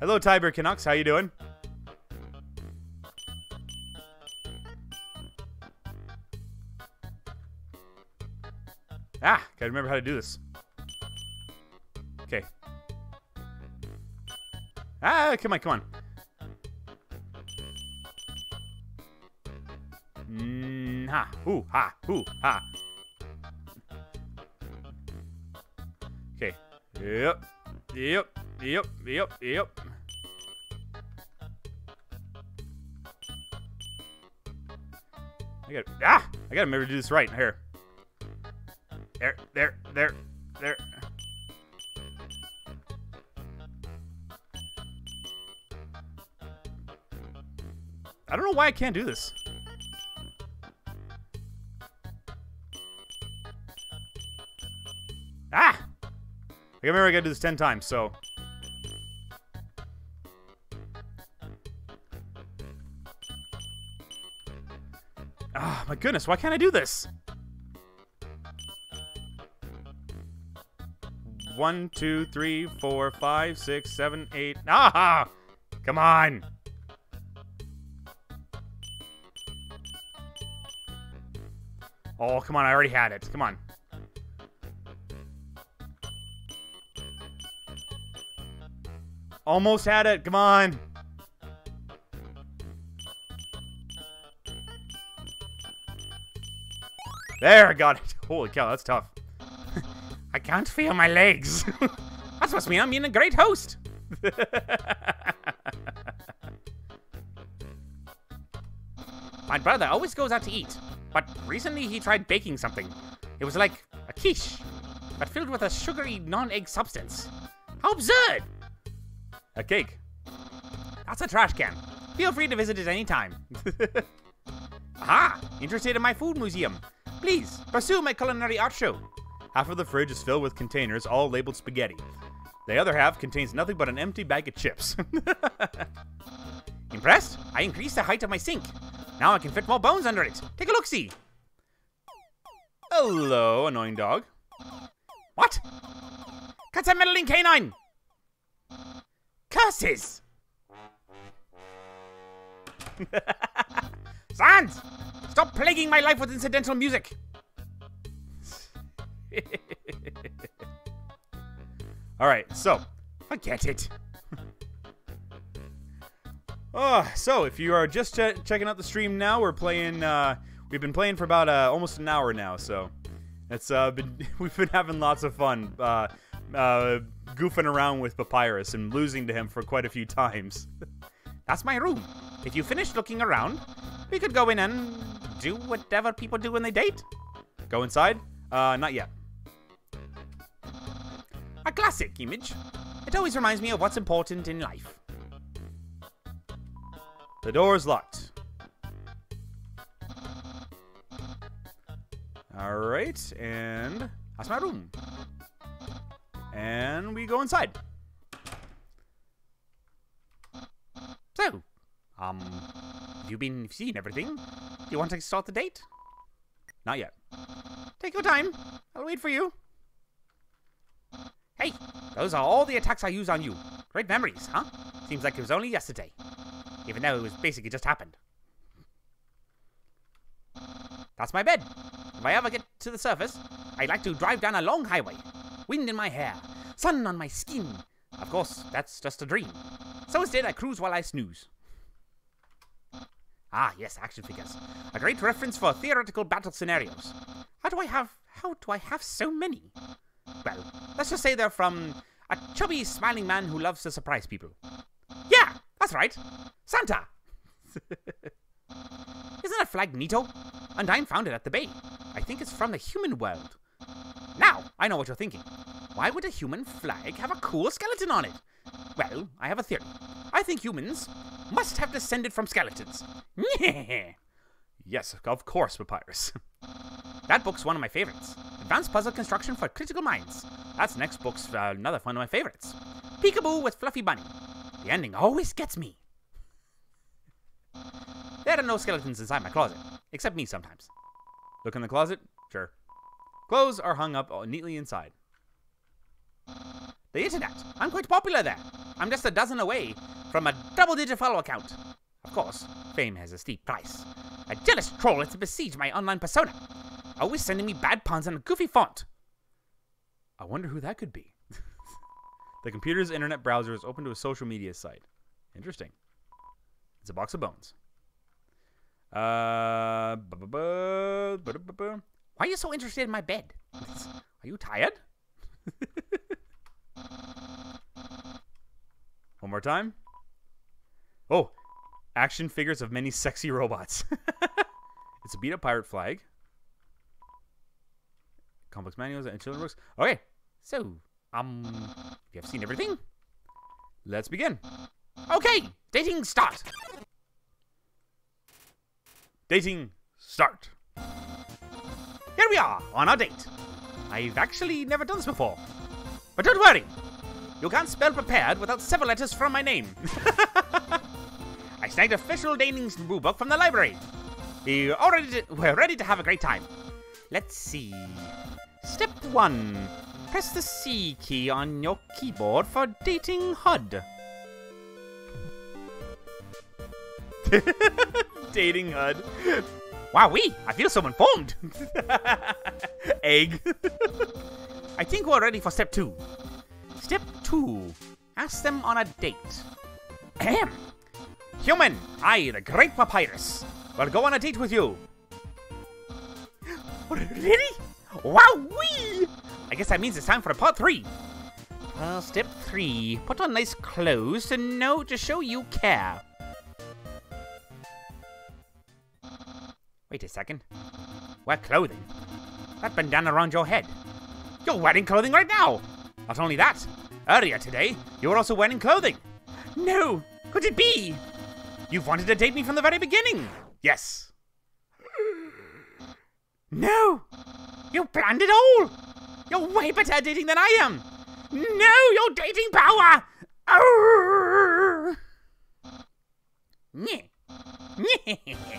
Hello, Tiber Canucks. How you doing? Gotta remember how to do this. Okay. Ah, come on, come on. Mm, ha, hoo, ha, hoo, ha. Okay. Yep. Yep. Yep. Yep. Yep. I got ah! I gotta remember to do this right here. There, there, there, there. I don't know why I can't do this. Ah! I remember I gotta do this 10 times, so. Ah, my goodness, why can't I do this? One, two, three, four, five, six, seven, eight. Ah! Come on! Oh, come on, I already had it. Come on. Almost had it. Come on. There, I got it. *laughs* Holy cow, that's tough. I can't feel my legs. that must mean I'm being a great host. *laughs* My brother always goes out to eat, but recently he tried baking something. It was like a quiche, but filled with a sugary non-egg substance. How absurd! A cake. That's a trash can. Feel free to visit it anytime. *laughs* Aha! Interested in my food museum? Please, pursue my culinary art show. Half of the fridge is filled with containers, all labeled spaghetti. The other half contains nothing but an empty bag of chips. *laughs* Impressed? I increased the height of my sink. Now I can fit more bones under it. Take a look-see. Hello, annoying dog. What? Cut that meddling canine! Curses! *laughs* Sans! Stop plaguing my life with incidental music! *laughs* All right, so, Forget it. *laughs* oh, so if you are just ch- checking out the stream now, we're playing. Uh, we've been playing for about uh, almost an hour now, so it's uh, been *laughs* we've been having lots of fun, uh, uh, goofing around with Papyrus and losing to him for quite a few times. That's my room. If you finish looking around, we could go in and do whatever people do when they date. Go inside? Uh, not yet. A classic image. It always reminds me of what's important in life. The door is locked. All right, and that's my room. And we go inside. So, um, have you been seeing everything? Do you want to start the date? Not yet. Take your time. I'll wait for you. Hey, those are all the attacks I use on you. Great memories, huh? Seems like it was only yesterday. Even though it was basically just happened. That's my bed. If I ever get to the surface, I'd like to drive down a long highway. Wind in my hair, sun on my skin. Of course, that's just a dream. So instead, I cruise while I snooze. Ah, yes, action figures. A great reference for theoretical battle scenarios. How do I have how do I have so many? Well, let's just say they're from a chubby, smiling man who loves to surprise people. Yeah, that's right. Santa! *laughs* Isn't that flag neato? Undyne found it at the bay. I think it's from the human world. Now, I know what you're thinking. Why would a human flag have a cool skeleton on it? Well, I have a theory. I think humans must have descended from skeletons. *laughs* Yes, of course, Papyrus. *laughs* That book's one of my favorites. Advanced Puzzle Construction for Critical Minds. That's next book's uh, another one of my favorites. Peekaboo with Fluffy Bunny. The ending always gets me. There are no skeletons inside my closet, except me sometimes. Look in the closet? Sure. Clothes are hung up neatly inside. The internet. I'm quite popular there. I'm just a dozen away from a double digit follower count. Of course, fame has a steep price. A jealous troll has besieged my online persona, always sending me bad puns in a goofy font. I wonder who that could be. *laughs* the computer's internet browser is open to a social media site. Interesting. It's a box of bones. Uh. Why are you so interested in my bed? Are you tired? *laughs* One more time. Oh, action figures of many sexy robots. *laughs* it's a beat up pirate flag. Complex manuals and children's books. Okay, So, um, you have seen everything? let's begin. Okay, dating start. Dating start. Here we are on our date. I've actually never done this before. But don't worry, you can't spell prepared without several letters from my name. *laughs* I snagged official dating rule book from the library. We already we're ready to have a great time. Let's see. Step one: press the C key on your keyboard for dating HUD. *laughs* Dating HUD. Wowee! I feel so informed. *laughs* Egg. *laughs* I think we're ready for step two. Step two. Ask them on a date. Ahem. Human, I, the great papyrus, will go on a date with you. *gasps* Really? Wowee! I guess that means it's time for part three. Well, step three. Put on nice clothes to know to show you care. Wait a second. Wear clothing. That bandana around your head. You're wearing clothing right now. Not only that, earlier today, you were also wearing clothing. No, could it be? You've wanted to date me from the very beginning. yes. No, you planned it all. You're way better at dating than I am. No, your dating power. Arrgh. *laughs*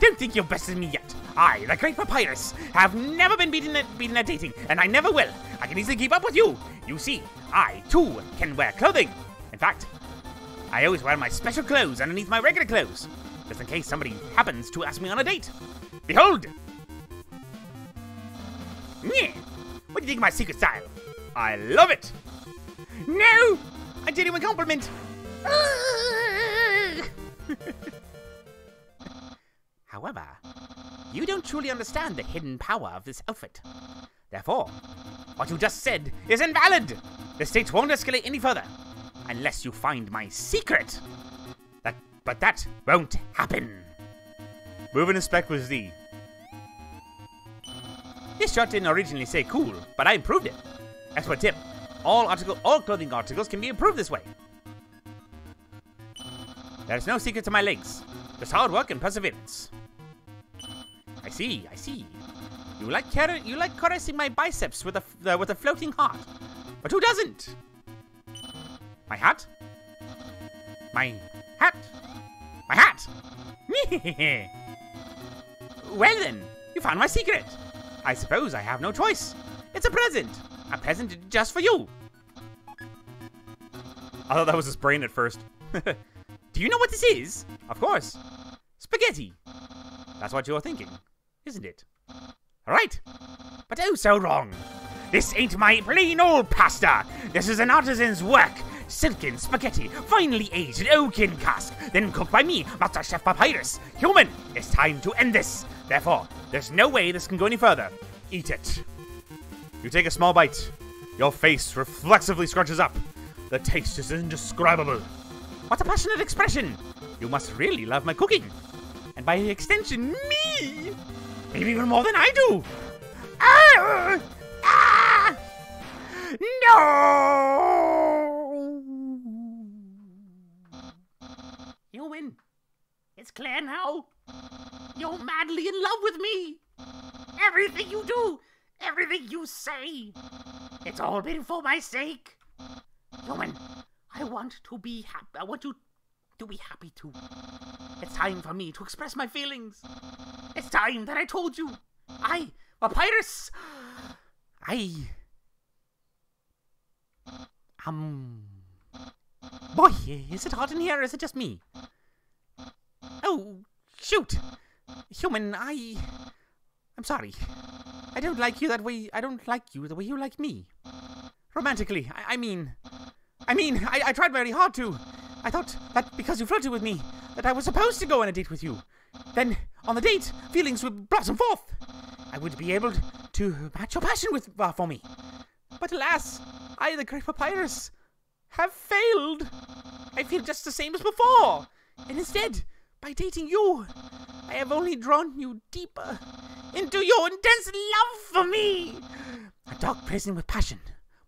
Don't think you're better than me yet. I, the great papyrus, have never been beaten at, beaten at dating, and I never will. I can easily keep up with you. You see, I, too, can wear clothing. In fact, I always wear my special clothes underneath my regular clothes, just in case somebody happens to ask me on a date. Behold! Nyeh. What do you think of my secret style? I love it. No! I did him a genuine compliment! *laughs* However, you don't truly understand the hidden power of this outfit. Therefore, what you just said is invalid! The stakes won't escalate any further unless you find my secret. That, but that won't happen. Move and inspect with Z. This shirt didn't originally say cool, but I improved it. Expert tip: all article, all clothing articles can be improved this way. There's no secret to my legs, just hard work and perseverance. I see, I see. You like you like caressing my biceps with a uh, with a floating heart, but who doesn't? My hat? My hat? My hat! *laughs* well then, you found my secret. I suppose I have no choice. It's a present. A present just for you. I thought that was his brain at first. *laughs* Do you know what this is? Of course. Spaghetti. That's what you're thinking, isn't it? Right. But oh so wrong. This ain't my plain old pasta. This is an artisan's work. Silken spaghetti, finely aged in oaken cask, then cooked by me, Master Chef Papyrus. Human, it's time to end this. Therefore, there's no way this can go any further. Eat it. You take a small bite. Your face reflexively scrunches up. The taste is indescribable. What a passionate expression! You must really love my cooking. And by extension, me! Maybe even more than I do! Ah! Ah! You win. It's clear now. You're madly in love with me. Everything you do, everything you say, it's all been for my sake. Human, I want to be happy. I want you to be happy too. It's time for me to express my feelings. It's time that I told you. I, Papyrus, *gasps* I. Um. Boy, is it hot in here or is it just me? Oh, shoot! Human, I. I'm sorry. I don't like you that way. I don't like you the way you like me. Romantically, I, I mean. I mean, I, I tried very hard to. I thought that because you flirted with me, that I was supposed to go on a date with you. Then, on the date, feelings would blossom forth. I would be able to match your passion with uh, for me. But alas, I, the great papyrus, have failed. I feel just the same as before. And instead, by dating you, I have only drawn you deeper into your intense love for me. A dark prison with passion,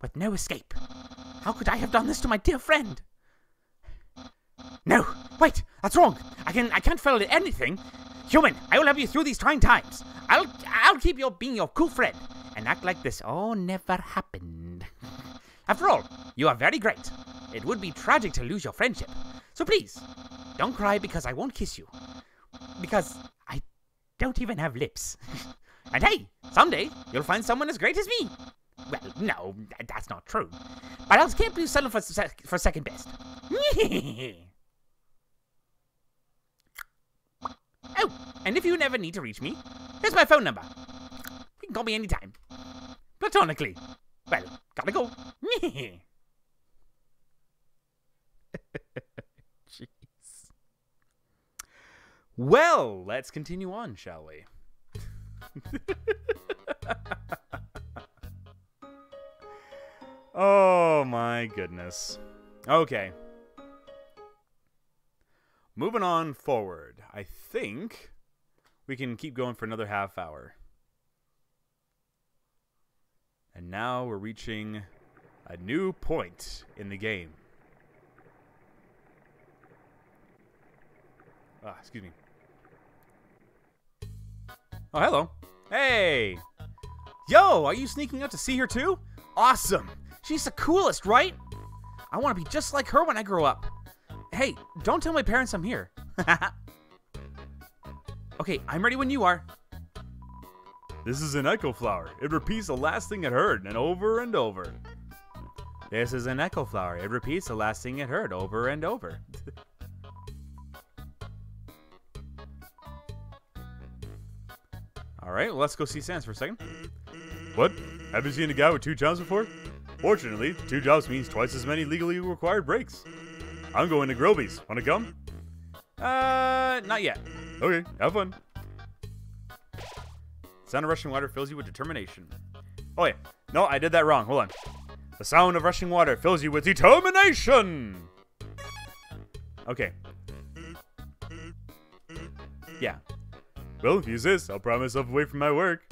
with no escape. How could I have done this to my dear friend? No, wait, that's wrong. I can I can't fail at anything. Human, I will help you through these trying times. I'll I'll keep you being your cool friend and act like this all never happened. *laughs* After all, you are very great. It would be tragic to lose your friendship. So please, don't cry because I won't kiss you. Because I don't even have lips. *laughs* and hey, someday you'll find someone as great as me. Well, no, that's not true. But I can't you settle for, sec- for second best. *laughs* oh, and if you never need to reach me, here's my phone number. You can call me anytime. Platonically. Well, gotta go. *laughs* *laughs* Jeez. Well, let's continue on, shall we? *laughs* oh my goodness. Okay. Moving on forward. I think we can keep going for another half hour. And now we're reaching a new point in the game. Ah, excuse me. Oh, hello. Hey! Yo, are you sneaking out to see her too? Awesome! She's the coolest, right? I want to be just like her when I grow up. Hey, don't tell my parents I'm here. *laughs* okay, I'm ready when you are. This is an echo flower. It repeats the last thing it heard and over and over. This is an echo flower. It repeats the last thing it heard over and over. *laughs* All right, well, let's go see Sans for a second. What? Haven't seen a guy with two jobs before? Fortunately, two jobs means twice as many legally required breaks. I'm going to Grillby's. Wanna come? Uh, not yet. Okay, have fun. Sound of rushing water fills you with determination. Oh yeah, no, I did that wrong. Hold on. The sound of rushing water fills you with determination. Okay. Yeah. Well, use this. I'll promise myself away from my work.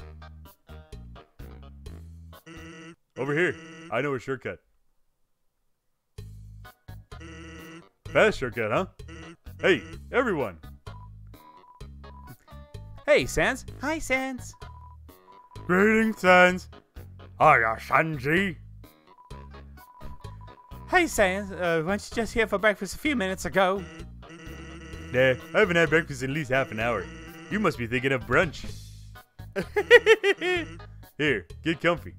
Over here. I know a shortcut. Fast shortcut, huh? Hey, everyone. Hey, Sans. Hi, Sans. Greetings, Sans. Hiya, Sansy. Hey, Sans. Uh, weren't you just here for breakfast a few minutes ago? Nah, I haven't had breakfast in at least half an hour. You must be thinking of brunch. *laughs* Here, get comfy.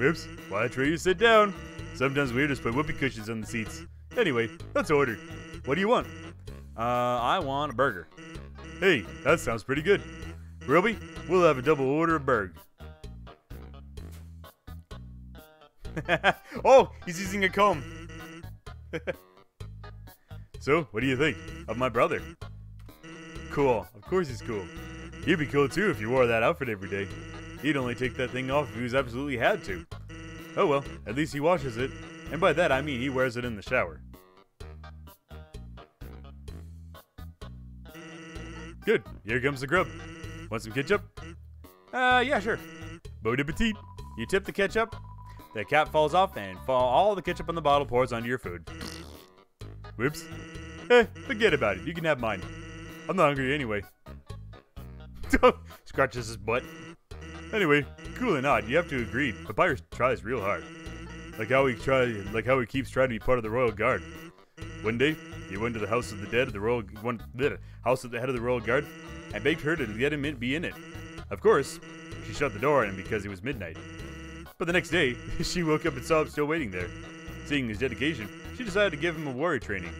Oops, why I try you sit down? Sometimes we just put whoopee cushions on the seats. Anyway, let's order. What do you want? Uh, I want a burger. Hey, that sounds pretty good. Grillby, we'll have a double order of burg. *laughs* *laughs* oh, he's using a comb. So, what do you think of my brother? Cool. Of course he's cool. He'd be cool too if you wore that outfit every day. He'd only take that thing off if he was absolutely had to. Oh well, at least he washes it. And by that I mean he wears it in the shower. Good. Here comes the grub. Want some ketchup? Uh, yeah, sure. Bon appetit. You tip the ketchup, the cap falls off, and fall, all the ketchup on the bottle pours onto your food. Whoops. Eh, forget about it. You can have mine. I'm not hungry anyway. *laughs* Scratches his butt. Anyway, cool or not, You have to agree. Papyrus tries real hard. Like how he try, like how he keeps trying to be part of the royal guard. One day, he went to the house of the dead the royal one, bleh, house of the head of the royal guard, and begged her to let him in, be in it. Of course, she shut the door on him because it was midnight. But the next day, *laughs* she woke up and saw him still waiting there. Seeing his dedication, she decided to give him a warrior training.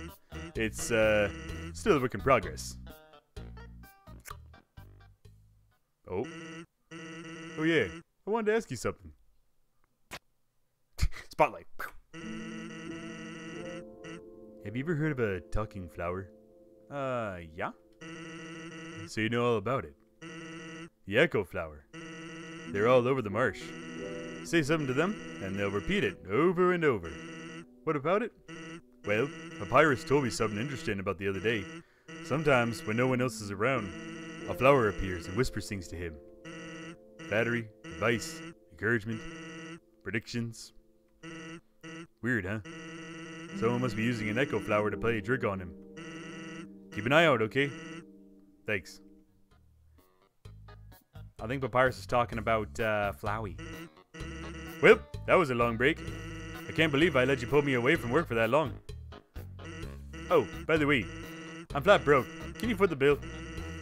It's uh, still a work in progress. Oh. Oh yeah, I wanted to ask you something. *laughs* Spotlight. Have you ever heard of a talking flower? Uh, yeah. So you know all about it. The echo flower. They're all over the marsh. Say something to them, and they'll repeat it over and over. What about it? Well, Papyrus told me something interesting about the other day. Sometimes, when no one else is around, a flower appears and whispers things to him. Battery, advice, encouragement, predictions. Weird, huh? Someone must be using an echo flower to play a trick on him. Keep an eye out, okay? Thanks. I think Papyrus is talking about uh, Flowey. Well, that was a long break. I can't believe I let you pull me away from work for that long. Oh, by the way, I'm flat broke. Can you foot the bill?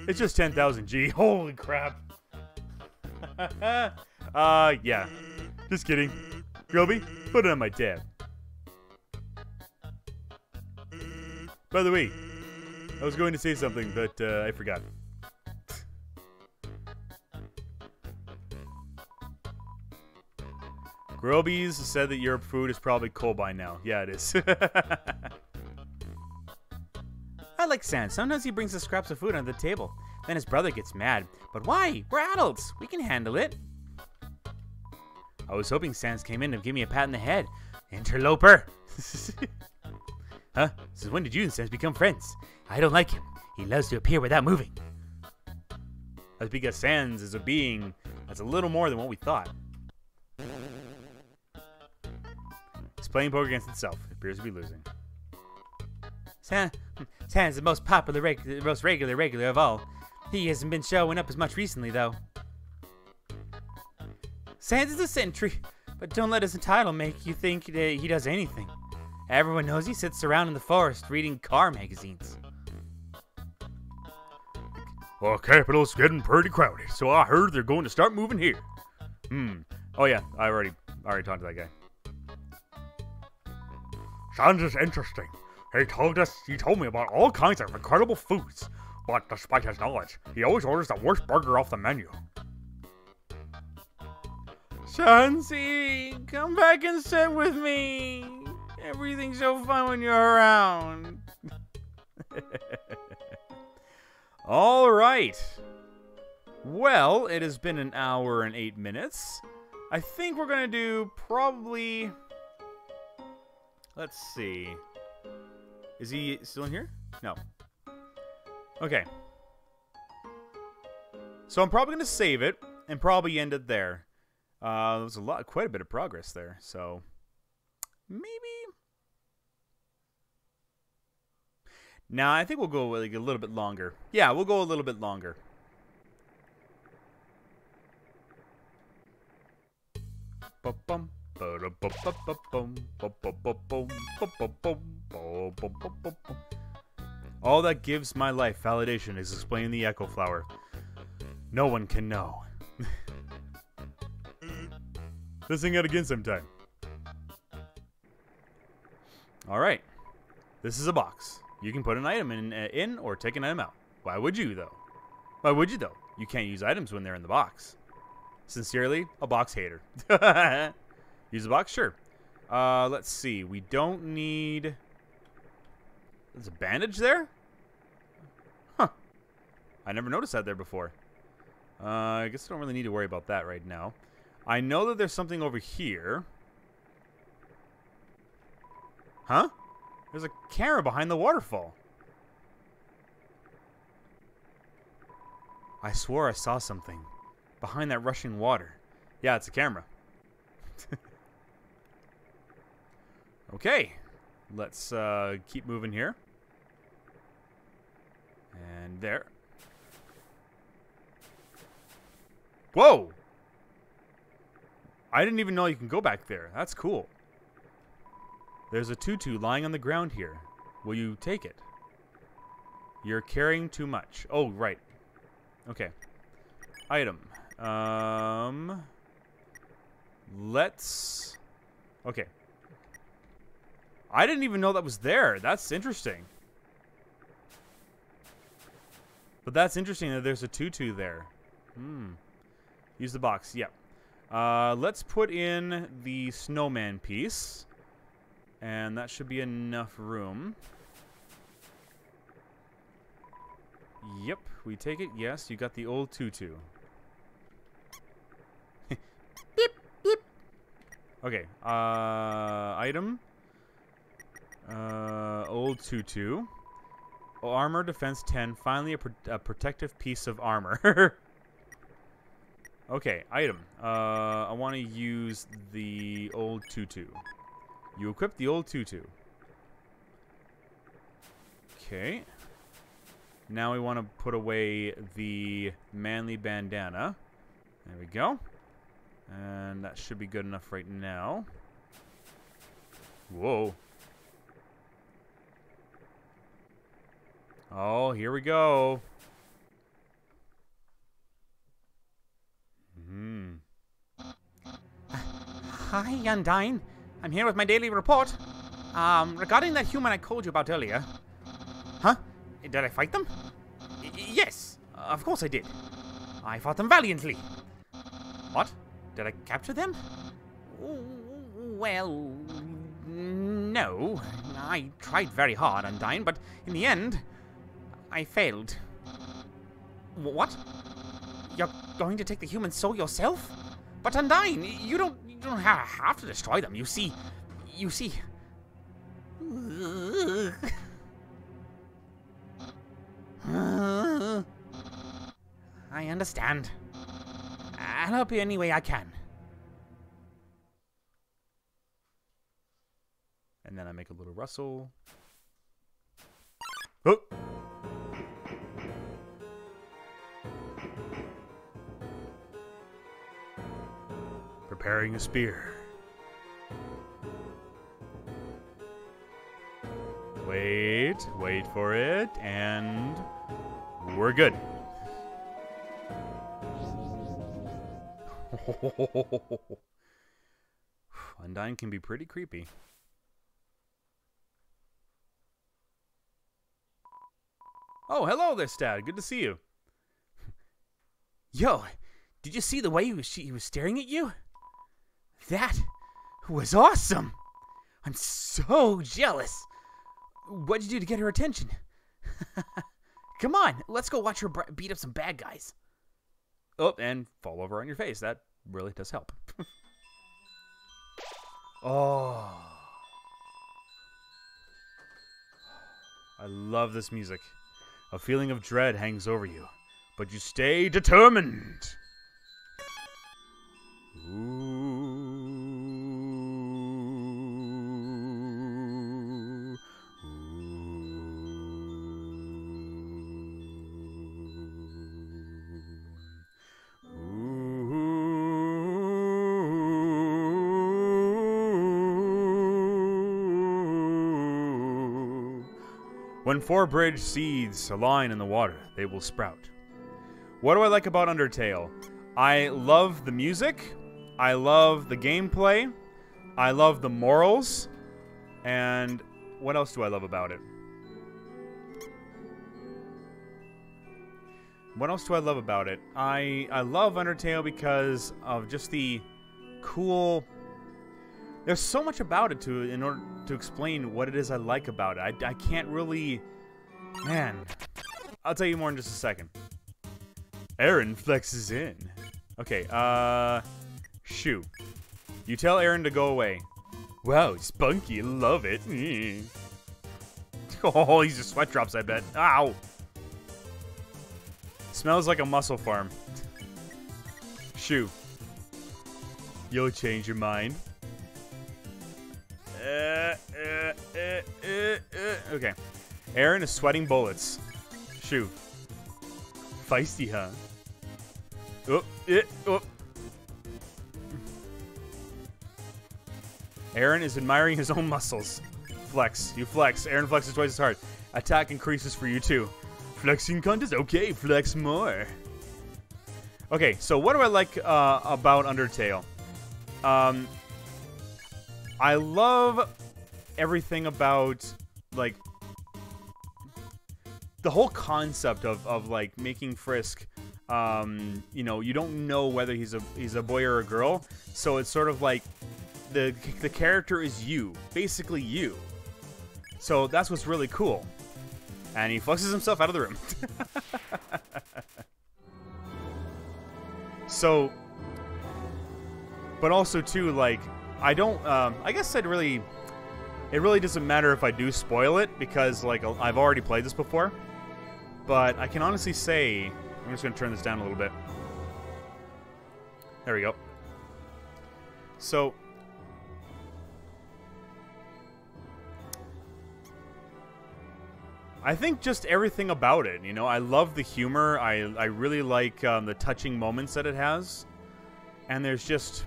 It's just 10,000 G. *laughs* Holy crap. *laughs* uh, yeah. Just kidding. Grillby, put it on my tab. By the way, I was going to say something, but uh, I forgot. Grillby's said that your food is probably cold by now. Yeah, it is. *laughs* I like Sans. Sometimes he brings the scraps of food under the table. Then his brother gets mad. But why? We're adults. We can handle it. I was hoping Sans came in to give me a pat in the head. Interloper! *laughs* huh? Since when did you and Sans become friends? I don't like him. He loves to appear without moving. That's because Sans is a being that's a little more than what we thought. Playing poker against itself. It appears to be losing. Sans, Sans is the most popular, most regular, regular of all. He hasn't been showing up as much recently, though. Sans is a sentry, but don't let his title make you think that he does anything. Everyone knows he sits around in the forest reading car magazines. Well, capital's getting pretty crowded, so I heard they're going to start moving here. Hmm. Oh yeah, I already already talked to that guy. Sans is interesting. He told us he told me about all kinds of incredible foods, but despite his knowledge, he always orders the worst burger off the menu. Sansy, come back and sit with me. Everything's so fun when you're around. *laughs* All right. Well, it has been an hour and eight minutes. I think we're gonna do probably. Let's see. Is he still in here? No. Okay. So I'm probably gonna save it and probably end it there. Uh, there was a lot, quite a bit of progress there. So maybe. Now I think we'll go like a little bit longer. Yeah, we'll go a little bit longer. Ba-bum, All that gives my life validation is explaining the echo flower. No one can know. Let's sing out again sometime. All right. This is a box. You can put an item in, uh, in or take an item out. Why would you, though? Why would you, though? You can't use items when they're in the box. Sincerely, a box hater. *laughs* use the box? Sure. Uh, let's see. We don't need... There's a bandage there? Huh. I never noticed that there before. Uh, I guess I don't really need to worry about that right now. I know that there's something over here. Huh? There's a camera behind the waterfall. I swore I saw something behind that rushing water. Yeah, it's a camera. *laughs* okay. Let's uh, keep moving here. And there. Whoa! I didn't even know you can go back there. That's cool. There's a tutu lying on the ground here. Will you take it? You're carrying too much. Oh, right. Okay. Item. Um. Let's. Okay. I didn't even know that was there. That's interesting. But that's interesting that there's a tutu there. Hmm. Use the box. Yep. Uh, let's put in the snowman piece. And that should be enough room. Yep, we take it. Yes, you got the old tutu. *laughs* beep, beep. Okay, uh, item. Uh, old tutu. Armor defense 10. Finally, a, pro a protective piece of armor. *laughs* okay, item. Uh, I want to use the old tutu. You equip the old tutu. Okay. Now we want to put away the manly bandana. There we go. And that should be good enough right now. Whoa. Oh, here we go. Hmm. Hi, Undyne. I'm here with my daily report. Um, regarding that human I called you about earlier. Huh? Did I fight them? Y yes, of course I did. I fought them valiantly. What? Did I capture them? Well, no. I tried very hard, Undyne, but in the end, I failed. What? You're going to take the human soul yourself? But Undyne, you don't you don't have to destroy them. You see, you see. I understand. I'll help you any way I can. And then I make a little rustle. Oh! Preparing a spear. Wait, wait for it, and we're good. *laughs* Undyne can be pretty creepy. Oh, hello there, Stad. Good to see you. *laughs* Yo, did you see the way he was, he was staring at you? That was awesome. I'm so jealous. What'd you do to get her attention? *laughs* Come on, let's go watch her beat up some bad guys. Oh, and fall over on your face. That really does help. *laughs* oh. I love this music. A feeling of dread hangs over you, but you stay determined. Ooh. When four bridge seeds align in the water, they will sprout. What do I like about Undertale? I love the music. I love the gameplay. I love the morals. And what else do I love about it? What else do I love about it? I I love Undertale because of just the cool there's so much about it to in order to explain what it is I like about it. I, I can't really man. I'll tell you more in just a second. Aaron flexes in. Okay, uh Shoo. You tell Aaron to go away. Wow, spunky, love it. *laughs* Oh, he's just sweat drops, I bet. Ow. Smells like a muscle farm. Shoo. You'll change your mind. Okay. Aaron is sweating bullets. Shoo. Feisty, huh? Oh, eh, oh. Aaron is admiring his own muscles. Flex. You flex. Aaron flexes twice as hard. Attack increases for you too. Flexing contest? Okay, flex more. Okay, so what do I like uh, about Undertale? Um, I love everything about like the whole concept of, of like making Frisk. Um, you know, you don't know whether he's a he's a boy or a girl, so it's sort of like the the character is you, basically you. So that's what's really cool. And he flexes himself out of the room. *laughs* so, but also too, like, I don't. Um, I guess I'd really. It really doesn't matter if I do spoil it because, like, I've already played this before. But I can honestly say, I'm just gonna turn this down a little bit. There we go. So, I think just everything about it. You know, I love the humor. I I really like um, the touching moments that it has, and there's just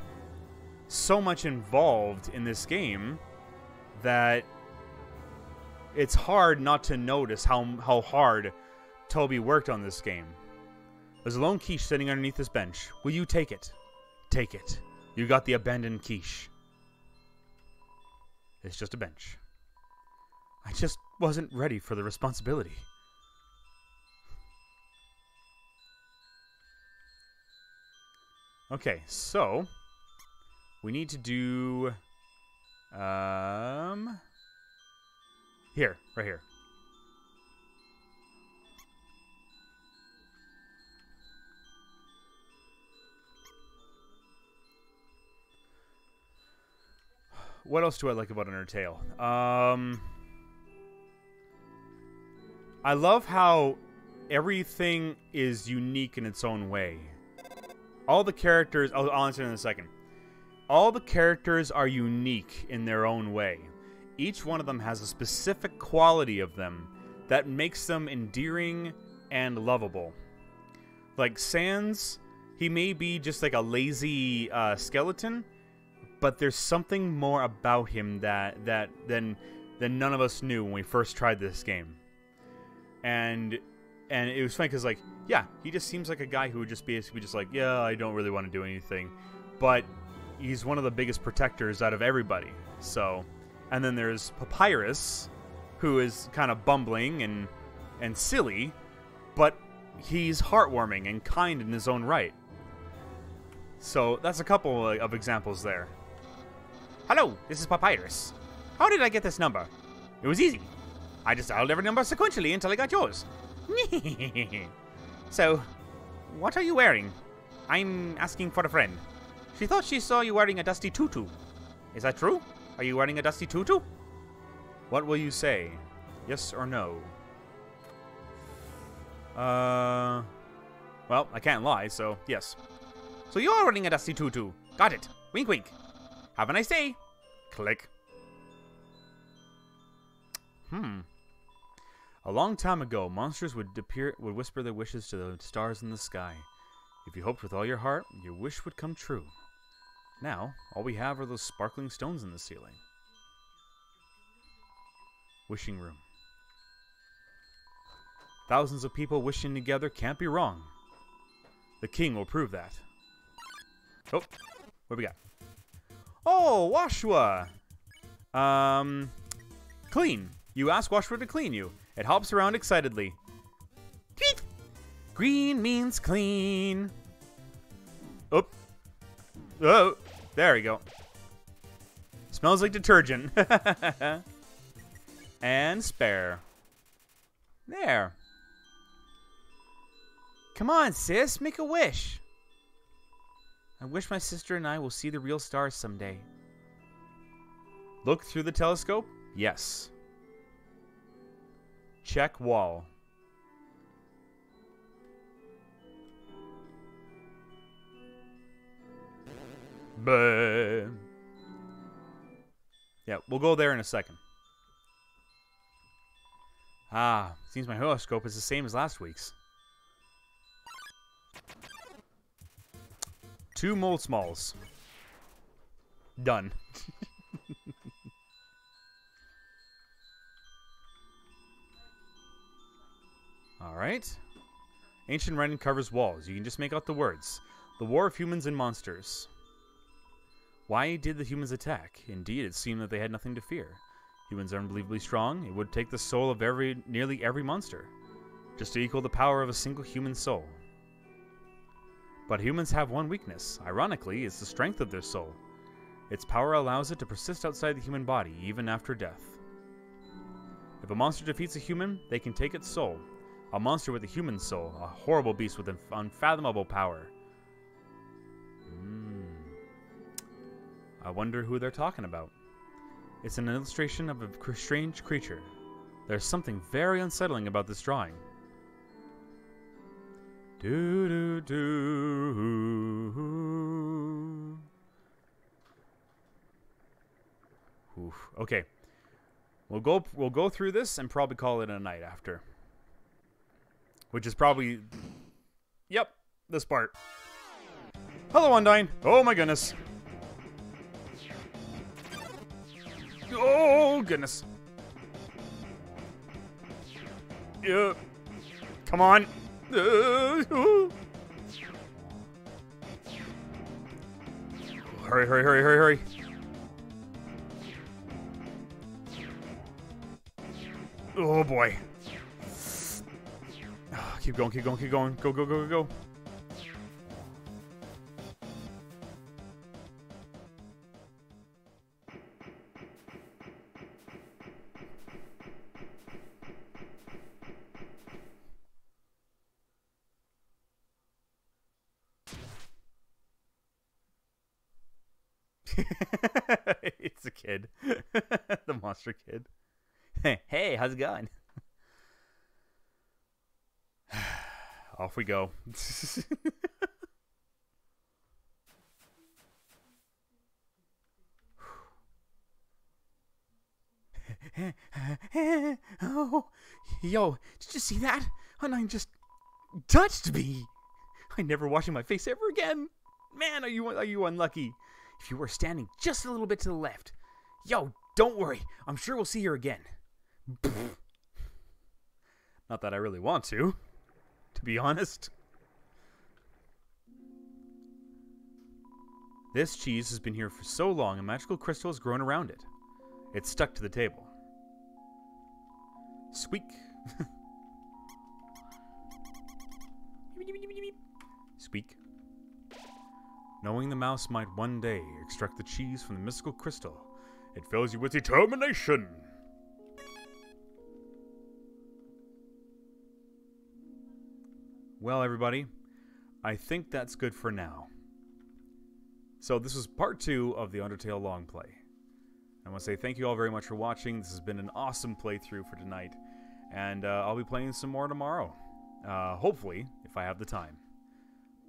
so much involved in this game that it's hard not to notice how how hard Toby worked on this game. There's a lone quiche sitting underneath this bench. Will you take it? Take it. You got the abandoned quiche. It's just a bench. I just wasn't ready for the responsibility. Okay, so we need to do um here, right here. What else do I like about Undertale? Um I love how everything is unique in its own way. All the characters, I'll, I'll answer in a second. All the characters are unique in their own way. Each one of them has a specific quality of them that makes them endearing and lovable. Like Sans, he may be just like a lazy uh, skeleton, but there's something more about him that that than than none of us knew when we first tried this game and and it was funny because like yeah he just seems like a guy who would just basically just like yeah i don't really want to do anything but he's one of the biggest protectors out of everybody so and then there's papyrus who is kind of bumbling and and silly but he's heartwarming and kind in his own right so that's a couple of examples there hello this is papyrus how did i get this number it was easy I just dialed every number sequentially until I got yours. *laughs* so, what are you wearing? I'm asking for a friend. She thought she saw you wearing a dusty tutu. Is that true? Are you wearing a dusty tutu? What will you say? Yes or no? Uh. Well, I can't lie, so yes. So you're wearing a dusty tutu. Got it. Wink, wink. Have a nice day. Click. Hmm. A long time ago, monsters would appear, would whisper their wishes to the stars in the sky. If you hoped with all your heart, your wish would come true. Now, all we have are those sparkling stones in the ceiling. Wishing room. Thousands of people wishing together can't be wrong. The king will prove that. Oh, what we got? Oh, Woshua! Um, clean. You ask Woshua to clean you. It hops around excitedly. Green means clean. Oh. Oh, there we go. Smells like detergent. *laughs* and spare. There. Come on, sis, make a wish. I wish my sister and I will see the real stars someday. Look through the telescope? Yes. Check wall. But yeah, we'll go there in a second. Ah, seems my horoscope is the same as last week's. Two mold smalls. Done. *laughs* Alright. Ancient writing covers walls. You can just make out the words. The War of Humans and Monsters. Why did the humans attack? Indeed, it seemed that they had nothing to fear. Humans are unbelievably strong. It would take the soul of every nearly every monster, just to equal the power of a single human soul. But humans have one weakness. Ironically, it's the strength of their soul. Its power allows it to persist outside the human body, even after death. If a monster defeats a human, they can take its soul. A monster with a human soul, a horrible beast with unf- unfathomable power. Hmm. I wonder who they're talking about. It's an illustration of a strange creature. There's something very unsettling about this drawing. Do do do. Oof. Okay. We'll go we'll go through this and probably call it a night after. Which is probably Yep, this part. Hello Undyne. Oh my goodness. Oh goodness. Yeah. Come on. Uh, *laughs* oh. Hurry, hurry, hurry, hurry, hurry. Oh boy. *sighs* Keep going, keep going, keep going. Go, go, go, go, go. *laughs* it's a kid. *laughs* the monster kid. *laughs* hey, how's it going? *sighs* Off we go. oh, yo, did you see that? Undyne just touched me. I'm never washing my face ever again. Man, are you are you unlucky? If you were standing just a little bit to the left. Yo, don't worry. I'm sure we'll see her again. *laughs* Not that I really want to, to be honest. This cheese has been here for so long, a magical crystal has grown around it. It's stuck to the table. Squeak. *laughs* Squeak. Knowing the mouse might one day extract the cheese from the mystical crystal, it fills you with determination. Well, everybody, I think that's good for now. So, this was part two of the Undertale long play. I want to say thank you all very much for watching. This has been an awesome playthrough for tonight, and uh, I'll be playing some more tomorrow. Uh, hopefully, if I have the time.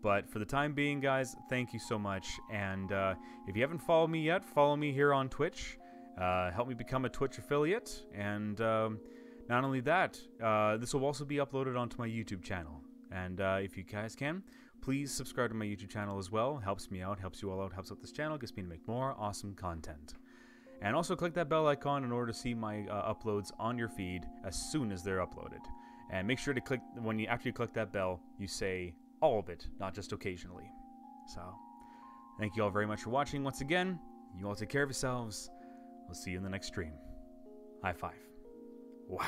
But for the time being, guys, thank you so much. And uh, if you haven't followed me yet, follow me here on Twitch. Uh, help me become a Twitch affiliate. And um, not only that, uh, this will also be uploaded onto my YouTube channel. And uh, if you guys can, please subscribe to my YouTube channel as well. Helps me out, helps you all out, helps out this channel, gets me to make more awesome content. And also click that bell icon in order to see my uh, uploads on your feed as soon as they're uploaded. And make sure to click when you after you click that bell, you say all of it, not just occasionally. So, thank you all very much for watching once again. You all take care of yourselves. We'll see you in the next stream. High five. Wow.